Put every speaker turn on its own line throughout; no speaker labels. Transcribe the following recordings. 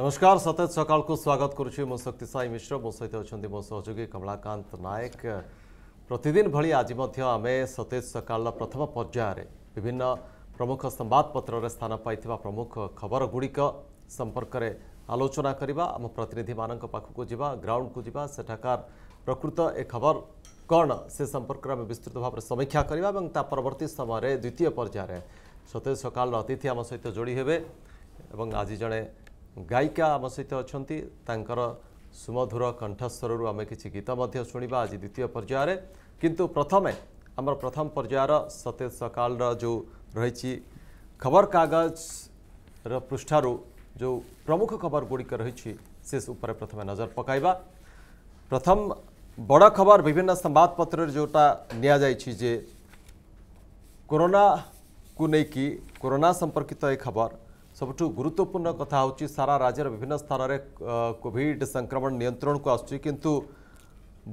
নমস্কার সতেজ সকালকু স্বাগত করছি মু শক্তি সাই মিশ্র মো সহিত অনেক মো সহযোগী কমলাকান্ত নায়ক প্রতিদিন ভি আজ আমি সতেজ সকাল প্রথম পর্যায়ে বিভিন্ন প্রমুখ সম্বাদপত্রের স্থান পাই প্রমুখ খবরগুড়িক সম্পর্কে আলোচনা করা আমার প্রতিনিধি মান পাখক যা গ্রাউন্ডকু যা সেঠাকার প্রকৃত এ খবর কণ সে সম্পর্কে আমি বিস্তৃত ভাবে সমীক্ষা করা এবং তা পরবর্তী সময় দ্বিতীয় পর্যায়ে সতেজ সকাল অতিথি আমার সহ যোড়ি হবে এবং আজ জনে गायिका आम सहित अच्छा सुमधुर कंठस्वर आम कि गीत शुणा आज द्वितीय पर्यायर किंतु प्रथम आम प्रथम पर्यायर सतेज सकाल जो रही खबर कागज पृष्ठार जो प्रमुख खबर गुड़िक रही प्रथम नजर पक प्रथम बड़ खबर विभिन्न संवादपत्र जोटा नि कोरोना को लेकिन कोरोना संपर्कित तो खबर সবটো গুৰুতপurna কথা আছে সারা ৰাজৰ বিভিন্ন স্থানৰে কোভিড সংক্ৰমণ নিয়ন্ত্ৰণ কো আছে কিন্তু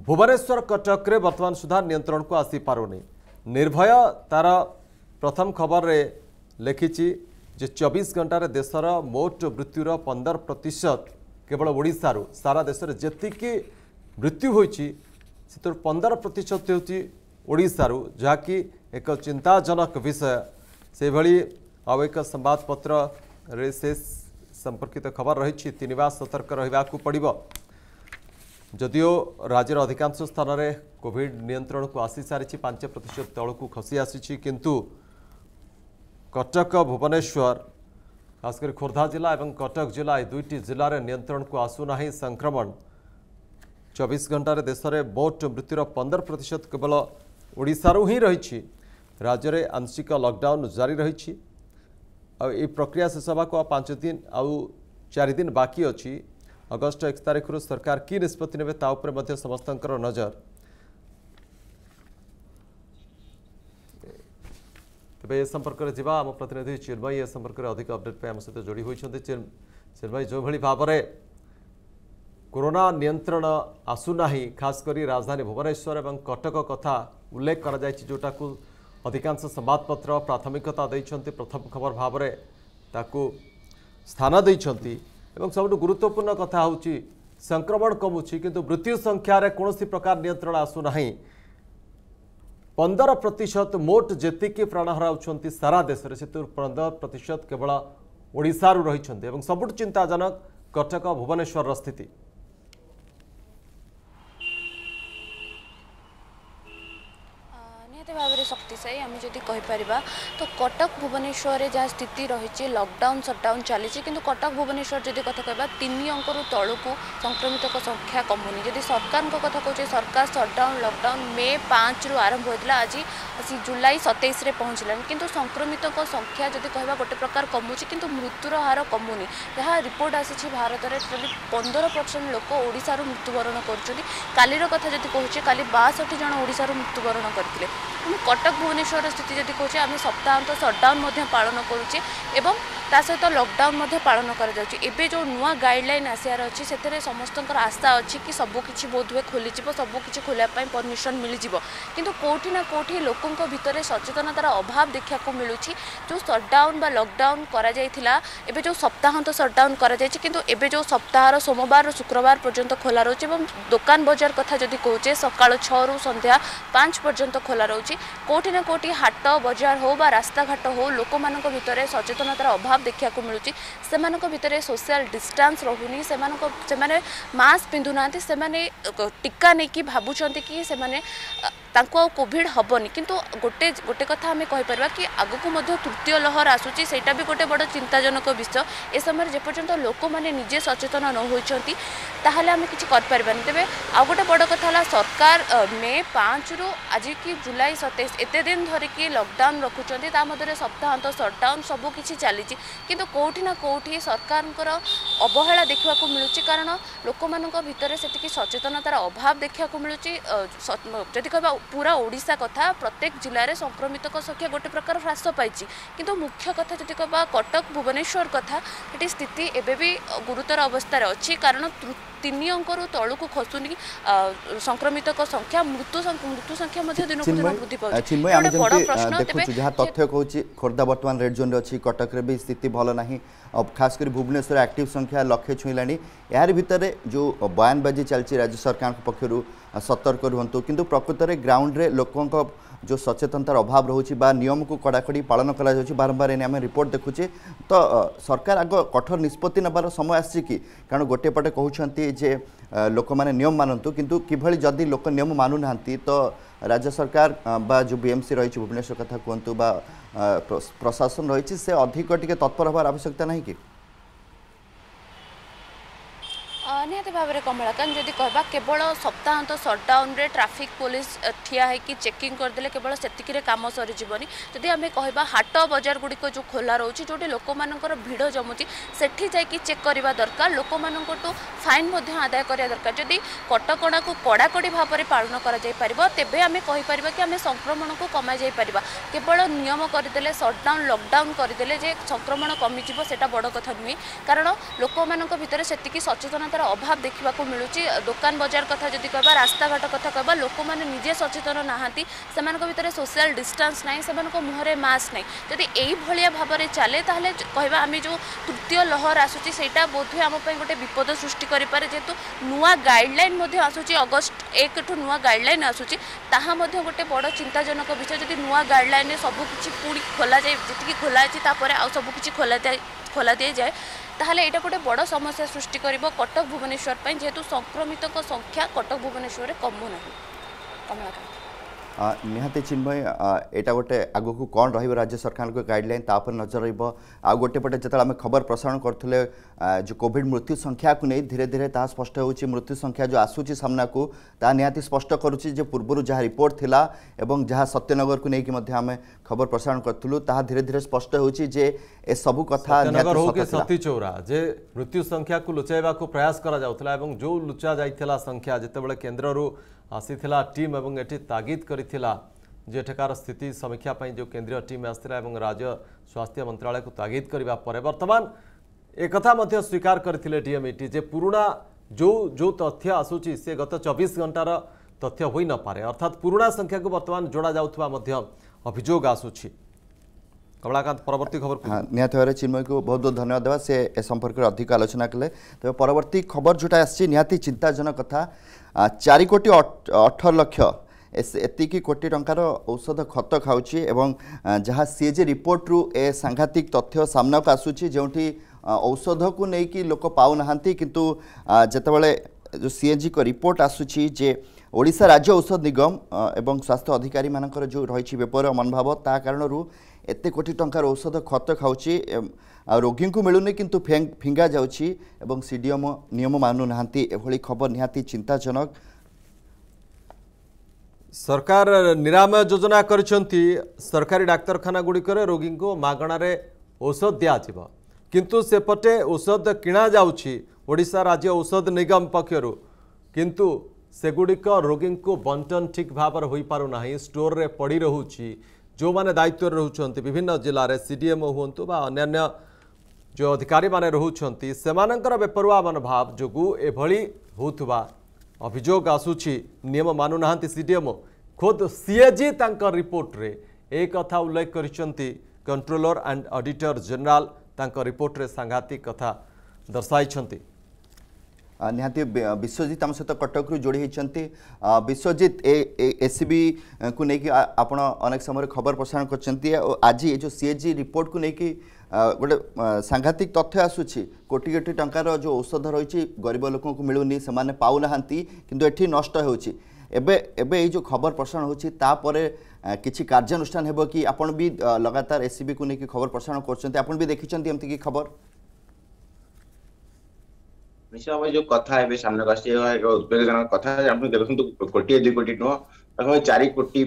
ভুবনেশ্বৰ কটকৰে বৰ্তমান সুধাৰ নিয়ন্ত্ৰণ কো আছী পৰোনি নির্ভয় তাৰ প্ৰথম খবৰৰে লিখিছি যে 24 ঘণ্টাৰে দেশৰ মোট মৃত্যুৰ 15% কেৱল ওড়िसाৰ সারা দেশৰ যেতিকে মৃত্যু হৈছি তেৰ 15% হতি ওড়िसाৰ যা কি এক চিন্তাজনক বিষয় সেভালী আৱেকা সংবাদ পত্ৰ रे से সম্পর্কিত খবর রয়েছে सतर्क সতর্ক রহবাকু পড়ব যদিও রাজ্যের অধিকাংশ স্থানরে কোভিড নিয়ন্ত্রণকু আসি সারিছি পাঁচ প্রতিশত তলকু খসি আসিছি কিন্তু কটক ভুবনেশ্বর खास कर खोर्धा जिला और कटक जिला ये दुईट जिलार नियंत्रण को आसूना संक्रमण चौबीस घंटे देश में मोट मृत्युर पंदर प्रतिशत केवल ओडारू ही रही राज्य में आंशिक लकडाउन जारी रही এই প্রক্রিয়া শেষ হওয়া পাঁচ দিন দিন বাকি অছি অগস্ট এক তারিখর সরকার কি নিষ্পতি নেবে তা উপরে সমস্ত নজর তবে এ সম্পর্কে যা আমার প্রতিনিধি চিন্ময় এ সম্পর্কে অধিক অপডেট পাই আমার সহ যোড়ি হয়েছেন চিন্ময় যেভাবে ভাবে করোনা নিয়ন্ত্রণ আসুনা খাস করে রাজধানী ভুবনেশ্বর এবং কটক কথা উল্লেখ করা যাই যেটা ଅଧିକାଂଶ ସମ୍ବାଦପତ୍ର ପ୍ରାଥମିକତା ଦେଇଛନ୍ତି ପ୍ରଥମ ଖବର ଭାବରେ ତାକୁ ସ୍ଥାନ ଦେଇଛନ୍ତି ଏବଂ ସବୁଠୁ ଗୁରୁତ୍ୱପୂର୍ଣ୍ଣ କଥା ହେଉଛି ସଂକ୍ରମଣ କମୁଛି କିନ୍ତୁ ମୃତ୍ୟୁ ସଂଖ୍ୟାରେ କୌଣସି ପ୍ରକାର ନିୟନ୍ତ୍ରଣ ଆସୁନାହିଁ ପନ୍ଦର ପ୍ରତିଶତ ମୋଟ ଯେତିକି ପ୍ରାଣ ହରାଉଛନ୍ତି ସାରା ଦେଶରେ ସେଥିରୁ ପନ୍ଦର ପ୍ରତିଶତ କେବଳ ଓଡ଼ିଶାରୁ ରହିଛନ୍ତି ଏବଂ ସବୁଠୁ ଚିନ୍ତାଜନକ କଟକ ଭୁବନେଶ୍ୱରର ସ୍ଥିତି
শক্তি সাই আমি যদি কহিপারিবা তো কটক ভুবনেশ্বর যা স্থিতি রয়েছে লকডাউন সটডাউন চালিছে কিন্তু কটক ভুবনেশ্বর যদি কথা কহবা তিন অঙ্ক তলকু সংক্রমিত সংখ্যা কমুনি যদি সরকার কথা কৌছে সরকার সটডাউন লকডাউন মে পাঁচ রু আরম্ভ হয়েছিল আজ আসি জুলাই সতেইশে পৌঁছলানি কিন্তু সংক্রমিত সংখ্যা যদি কহবা গোটে প্রকার কমুচি কিন্তু মৃত্যুর হার কমুনি যা রিপোর্ট আসছে ভারতের পনেরো পরসেন্ট লোক ওড়শার মৃত্যুবরণ করছেন কালির কথা যদি কুচি কালি বাষঠি জন ওড়শার মৃত্যুবরণ করে কটক কটক ভুবনেশ্বরের স্থিতি যদি কুচি আমি সপ্তাহান্ত সটডাউন পালন করুছে এবং তা সহ লকডাউন পালন করা যাচ্ছে এবে যে নয় গাইডলাইন আসার অছে সেতরে সমস্ত আশা অনেক কি সবুকিছি বোধহুয়ে খোলিযোগ সবুকিছি খোলা পরমিশন মিলে যাব কিন্তু কোটি না কোটি লোক ভিতরে সচেতনতার অভাব দেখা মিলুছি যে সটডাউন বা লকডাউন করা যাই এবে যে সপ্তাহান্ত সটডাউন করা যাই কিন্তু এবে যে সপ্তাহর সোমবার শুক্রবার পর্যন্ত খোলা রয়েছে এবং দোকান বজার কথা যদি কুচে সকাল ছু সন্ধ্যা পাঁচ পর্যন্ত খোলা রয়েছে কোটি না কোটি হাট বজার হো বা রাস্তাঘাট হো লোক ভিতরে সচেতনতার অভাব দেখা মিলুচি সে ভিতরে সোশিয়াল ডিষ্টান্স রহুনি সে মাস্ক পিধু না টিকা নেই ভাবুচ্ছেন কি সে ତାଙ୍କୁ ଆଉ କୋଭିଡ଼ ହେବନି କିନ୍ତୁ ଗୋଟେ ଗୋଟେ କଥା ଆମେ କହିପାରିବା କି ଆଗକୁ ମଧ୍ୟ ତୃତୀୟ ଲହର ଆସୁଛି ସେଇଟା ବି ଗୋଟେ ବଡ଼ ଚିନ୍ତାଜନକ ବିଷୟ ଏ ସମୟରେ ଯେପର୍ଯ୍ୟନ୍ତ ଲୋକମାନେ ନିଜେ ସଚେତନ ନ ହୋଇଛନ୍ତି ତାହେଲେ ଆମେ କିଛି କରିପାରିବାନି ତେବେ ଆଉ ଗୋଟେ ବଡ଼ କଥା ହେଲା ସରକାର ମେ ପାଞ୍ଚରୁ ଆଜିକି ଜୁଲାଇ ସତେଇଶ ଏତେ ଦିନ ଧରିକି ଲକଡାଉନ୍ ରଖୁଛନ୍ତି ତା ମଧ୍ୟରେ ସପ୍ତାହାନ୍ତ ସବୁ କିଛି ଚାଲିଛି କିନ୍ତୁ କେଉଁଠି ନା କେଉଁଠି ସରକାରଙ୍କର ଅବହେଳା ଦେଖିବାକୁ ମିଳୁଛି କାରଣ ଲୋକମାନଙ୍କ ଭିତରେ ସେତିକି ସଚେତନତାର ଅଭାବ ଦେଖିବାକୁ ମିଳୁଛି ଯଦି କହିବା পুরা ওড়িশা কথা প্রত্যেক জেলার সংক্রমিত সংখ্যা গোটে প্রকার হ্রাস পাইছে কিন্তু মুখ্য কথা যদি কবা কটক ভুবনেশ্বর কথা সেটি স্থিতি এবেবি গুরুতর অবস্থার অছি কারণ ତିନି ଅଙ୍କରୁ ତଳକୁ ଖସୁନି ସଂକ୍ରମିତଙ୍କ ସଂଖ୍ୟା ମୃତ୍ୟୁ ମୃତ୍ୟୁ ସଂଖ୍ୟା ମଧ୍ୟ ଦିନକୁ ଦିନ ବୃଦ୍ଧି ପାଉଛି ବଡ଼ ପ୍ରଶ୍ନ
ଯାହା ତଥ୍ୟ କହୁଛି ଖୋର୍ଦ୍ଧା ବର୍ତ୍ତମାନ ରେଡ୍ ଜୋନ୍ରେ ଅଛି କଟକରେ ବି ସ୍ଥିତି ଭଲ ନାହିଁ ଖାସ କରି ଭୁବନେଶ୍ୱର ଆକ୍ଟିଭ୍ ସଂଖ୍ୟା ଲକ୍ଷେ ଛୁଇଁଲାଣି ଏହାରି ଭିତରେ ଯେଉଁ ବୟାନବାଜି ଚାଲିଛି ରାଜ୍ୟ ସରକାରଙ୍କ ପକ୍ଷରୁ ସତର୍କ ରୁହନ୍ତୁ କିନ୍ତୁ ପ୍ରକୃତରେ ଗ୍ରାଉଣ୍ଡରେ ଲୋକଙ୍କ ଯେଉଁ ସଚେତନତାର ଅଭାବ ରହୁଛି ବା ନିୟମକୁ କଡ଼ାକଡ଼ି ପାଳନ କରାଯାଉଛି ବାରମ୍ବାର ଏନେ ଆମେ ରିପୋର୍ଟ ଦେଖୁଛେ ତ ସରକାର ଆଗ କଠୋର ନିଷ୍ପତ୍ତି ନେବାର ସମୟ ଆସିଛି କି କାରଣ ଗୋଟିଏ ପଟେ କହୁଛନ୍ତି ଯେ ଲୋକମାନେ ନିୟମ ମାନନ୍ତୁ କିନ୍ତୁ କିଭଳି ଯଦି ଲୋକ ନିୟମ ମାନୁନାହାନ୍ତି ତ ରାଜ୍ୟ ସରକାର ବା ଯେଉଁ ବିଏମ୍ସି ରହିଛି ଭୁବନେଶ୍ୱର କଥା କୁହନ୍ତୁ ବା ପ୍ରଶାସନ ରହିଛି ସେ ଅଧିକ ଟିକେ ତତ୍ପର ହେବାର ଆବଶ୍ୟକତା ନାହିଁ କି
ନିହାତି ଭାବରେ କମଳାକାନ୍ତ ଯଦି କହିବା କେବଳ ସପ୍ତାହାନ୍ତ ସଟ୍ଡାଉନ୍ରେ ଟ୍ରାଫିକ୍ ପୋଲିସ ଠିଆ ହେଇକି ଚେକିଂ କରିଦେଲେ କେବଳ ସେତିକିରେ କାମ ସରିଯିବନି ଯଦି ଆମେ କହିବା ହାଟ ବଜାର ଗୁଡ଼ିକ ଯେଉଁ ଖୋଲା ରହୁଛି ଯେଉଁଠି ଲୋକମାନଙ୍କର ଭିଡ଼ ଜମୁଛି ସେଠି ଯାଇକି ଚେକ୍ କରିବା ଦରକାର ଲୋକମାନଙ୍କଠୁ ଫାଇନ୍ ମଧ୍ୟ ଆଦାୟ କରିବା ଦରକାର ଯଦି କଟକଣାକୁ କଡ଼ାକଡ଼ି ଭାବରେ ପାଳନ କରାଯାଇପାରିବ ତେବେ ଆମେ କହିପାରିବା କି ଆମେ ସଂକ୍ରମଣକୁ କମାଯାଇପାରିବା କେବଳ ନିୟମ କରିଦେଲେ ସଟ୍ଡାଉନ୍ ଲକଡାଉନ୍ କରିଦେଲେ ଯେ ସଂକ୍ରମଣ କମିଯିବ ସେଇଟା ବଡ଼ କଥା ନୁହେଁ କାରଣ ଲୋକମାନଙ୍କ ଭିତରେ ସେତିକି ସଚେତନତା তার অভাব দেখা মিলুচি দোকান বজার কথা যদি কহবা রাস্তাঘাট কথা কহবা লোক মানে নিজে সচেতন না সে ভিতরে সোশিয়াল ডিষ্টান্স নাই সে মুহরে মাস্ক নাই যদি এইভাবে ভাবে চালে তাহলে কহবা আমি যে তৃতীয় লহর আসুচি সেইটা বোধহয় আমি গোটে বিপদ সৃষ্টি করে পারে যেহেতু নূয়া গাইডলাইন আসুচি অগস্ট এক ঠু নূয়া গাইডলাইন আসুচি তাহা গোটে বড় চিন্তাজনক বিষয় যদি নূয়া গাইডলাইনে সবুকিছি পুঁ খোলা যায় যেত খোলা আছে তাপরে আবু কিছু খোলা খোলা দিয়ে যায় ତାହେଲେ ଏଇଟା ଗୋଟେ ବଡ଼ ସମସ୍ୟା ସୃଷ୍ଟି କରିବ କଟକ ଭୁବନେଶ୍ୱର ପାଇଁ ଯେହେତୁ ସଂକ୍ରମିତଙ୍କ ସଂଖ୍ୟା କଟକ ଭୁବନେଶ୍ୱରରେ କମୁନାହିଁ କମଳାକାନ୍ତ
ନିହାତି ଚିନ୍ମୟ ଏଇଟା ଗୋଟେ ଆଗକୁ କ'ଣ ରହିବ ରାଜ୍ୟ ସରକାରଙ୍କ ଗାଇଡ଼ଲାଇନ୍ ତା ଉପରେ ନଜର ରହିବ ଆଉ ଗୋଟେ ପଟେ ଯେତେବେଳେ ଆମେ ଖବର ପ୍ରସାରଣ କରୁଥିଲେ ଯେଉଁ କୋଭିଡ଼ ମୃତ୍ୟୁ ସଂଖ୍ୟାକୁ ନେଇ ଧୀରେ ଧୀରେ ତାହା ସ୍ପଷ୍ଟ ହେଉଛି ମୃତ୍ୟୁ ସଂଖ୍ୟା ଯେଉଁ ଆସୁଛି ସାମ୍ନାକୁ ତାହା ନିହାତି ସ୍ପଷ୍ଟ କରୁଛି ଯେ ପୂର୍ବରୁ ଯାହା ରିପୋର୍ଟ ଥିଲା ଏବଂ ଯାହା ସତ୍ୟନଗରକୁ ନେଇକି ମଧ୍ୟ ଆମେ ଖବର ପ୍ରସାରଣ କରିଥିଲୁ ତାହା ଧୀରେ ଧୀରେ ସ୍ପଷ୍ଟ ହେଉଛି ଯେ ଏସବୁ କଥା ସତୀ
ଚଉରା ଯେ ମୃତ୍ୟୁ ସଂଖ୍ୟାକୁ ଲୁଚାଇବାକୁ ପ୍ରୟାସ କରାଯାଉଥିଲା ଏବଂ ଯେଉଁ ଲୁଚା ଯାଇଥିଲା ସଂଖ୍ୟା ଯେତେବେଳେ କେନ୍ଦ୍ରରୁ आसी टीम एटी तागिद करठकार स्थित समीक्षापी जो केन्द्रीय टीम आसाला और राज्य स्वास्थ्य मंत्रालय को तागिद करने बर्तमान एक स्वीकार करते डीएमईटी जे पुणा जो जो तथ्य आसूसी से गत चौबीस घंटार तथ्य हो न पाए अर्थात पुणा संख्या को बर्तमान जोड़ा जाऊ अभोग आसूसी कमलाकांत परवर्त
खबर हाँ निहत भाव में चिन्मय को बहुत बहुत धन्यवाद से संपर्क में अधिक आलोचना कले तेज परवर्त खबर जोटा आसी चिंताजनक कथा ଚାରି କୋଟି ଅଠର ଲକ୍ଷ ଏତିକି କୋଟି ଟଙ୍କାର ଔଷଧ ଖତ ଖାଉଛି ଏବଂ ଯାହା ସିଏ ଯେ ରିପୋର୍ଟରୁ ଏ ସାଂଘାତିକ ତଥ୍ୟ ସାମ୍ନାକୁ ଆସୁଛି ଯେଉଁଠି ଔଷଧକୁ ନେଇକି ଲୋକ ପାଉନାହାନ୍ତି କିନ୍ତୁ ଯେତେବେଳେ ଯେଉଁ ସିଏଜିଙ୍କ ରିପୋର୍ଟ ଆସୁଛି ଯେ ଓଡ଼ିଶା ରାଜ୍ୟ ଔଷଧ ନିଗମ ଏବଂ ସ୍ୱାସ୍ଥ୍ୟ ଅଧିକାରୀମାନଙ୍କର ଯେଉଁ ରହିଛି ବେପର ମନୋଭାବ ତା କାରଣରୁ ଏତେ କୋଟି ଟଙ୍କାର ଔଷଧ ଖତ ଖାଉଛି ରୋଗୀଙ୍କୁ ମିଳୁନି କିନ୍ତୁ ଫିଙ୍ଗା ଯାଉଛି ଏବଂ ସି ଡି ଏମ୍ ନିୟମ ମାନୁନାହାନ୍ତି ଏଭଳି ଖବର ନିହାତି ଚିନ୍ତାଜନକ
ସରକାର ନିରାମୟ ଯୋଜନା କରିଛନ୍ତି ସରକାରୀ ଡାକ୍ତରଖାନା ଗୁଡ଼ିକରେ ରୋଗୀଙ୍କୁ ମାଗଣାରେ ଔଷଧ ଦିଆଯିବ କିନ୍ତୁ ସେପଟେ ଔଷଧ କିଣାଯାଉଛି ଓଡ଼ିଶା ରାଜ୍ୟ ଔଷଧ ନିଗମ ପକ୍ଷରୁ କିନ୍ତୁ ସେଗୁଡ଼ିକ ରୋଗୀଙ୍କୁ ବଣ୍ଟନ ଠିକ୍ ଭାବରେ ହୋଇପାରୁନାହିଁ ଷ୍ଟୋରରେ ପଡ଼ି ରହୁଛି ଯେଉଁମାନେ ଦାୟିତ୍ୱରେ ରହୁଛନ୍ତି ବିଭିନ୍ନ ଜିଲ୍ଲାରେ ସି ଡି ଏମ୍ ହୁଅନ୍ତୁ ବା ଅନ୍ୟାନ୍ୟ ଯେଉଁ ଅଧିକାରୀମାନେ ରହୁଛନ୍ତି ସେମାନଙ୍କର ବେପରୁଆ ମନୋଭାବ ଯୋଗୁଁ ଏଭଳି ହେଉଥିବା ଅଭିଯୋଗ ଆସୁଛି ନିୟମ ମାନୁନାହାନ୍ତି ସିଡିଏମ୍ଓ ଖୋଦ୍ ସିଏଜି ତାଙ୍କ ରିପୋର୍ଟରେ ଏ କଥା ଉଲ୍ଲେଖ କରିଛନ୍ତି କଣ୍ଟ୍ରୋଲର ଆଣ୍ଡ ଅଡିଟର ଜେନେରାଲ ତାଙ୍କ ରିପୋର୍ଟରେ ସାଂଘାତିକ କଥା ଦର୍ଶାଇଛନ୍ତି
ନିହାତି ବିଶ୍ୱଜିତ ଆମ ସହିତ କଟକରୁ ଯୋଡ଼ି ହୋଇଛନ୍ତି ବିଶ୍ୱଜିତ ଏ ଏସ୍ସିବିକୁ ନେଇକି ଆପଣ ଅନେକ ସମୟରେ ଖବର ପ୍ରସାରଣ କରିଛନ୍ତି ଆଉ ଆଜି ଏ ଯେଉଁ ସିଏଜି ରିପୋର୍ଟକୁ ନେଇକି ଗୋଟେ ସାଂଘାତିକ ତଥ୍ୟ ଆସୁଛି କୋଟି କୋଟି ଟଙ୍କାର ଯେଉଁ ଔଷଧ ରହିଛି ଗରିବ ଲୋକଙ୍କୁ ମିଳୁନି ସେମାନେ ପାଉନାହାନ୍ତି କିନ୍ତୁ ଏଠି ନଷ୍ଟ ହେଉଛି ଏବେ ଏବେ ଏଇ ଯେଉଁ ଖବର ପ୍ରସାରଣ ହେଉଛି ତାପରେ କିଛି କାର୍ଯ୍ୟାନୁଷ୍ଠାନ ହେବ କି ଆପଣ ବି ଲଗାତାର ଏସ୍ସିବିକୁ ନେଇକି ଖବର ପ୍ରସାରଣ କରୁଛନ୍ତି ଆପଣ ବି ଦେଖିଛନ୍ତି ଏମିତି କି ଖବର
ନିଶ୍ଚୟ ଭାବେ ଯୋଉ କଥା ଏବେ ସାମ୍ନାକୁ ଆସିଛି ଉଦ୍ବେଗଜନକ କଥା ଆପଣ ଦେଖନ୍ତୁ କୋଟିଏ ଦୁଇ କୋଟି ନୁହଁ ଦେଖ ଚାରି କୋଟି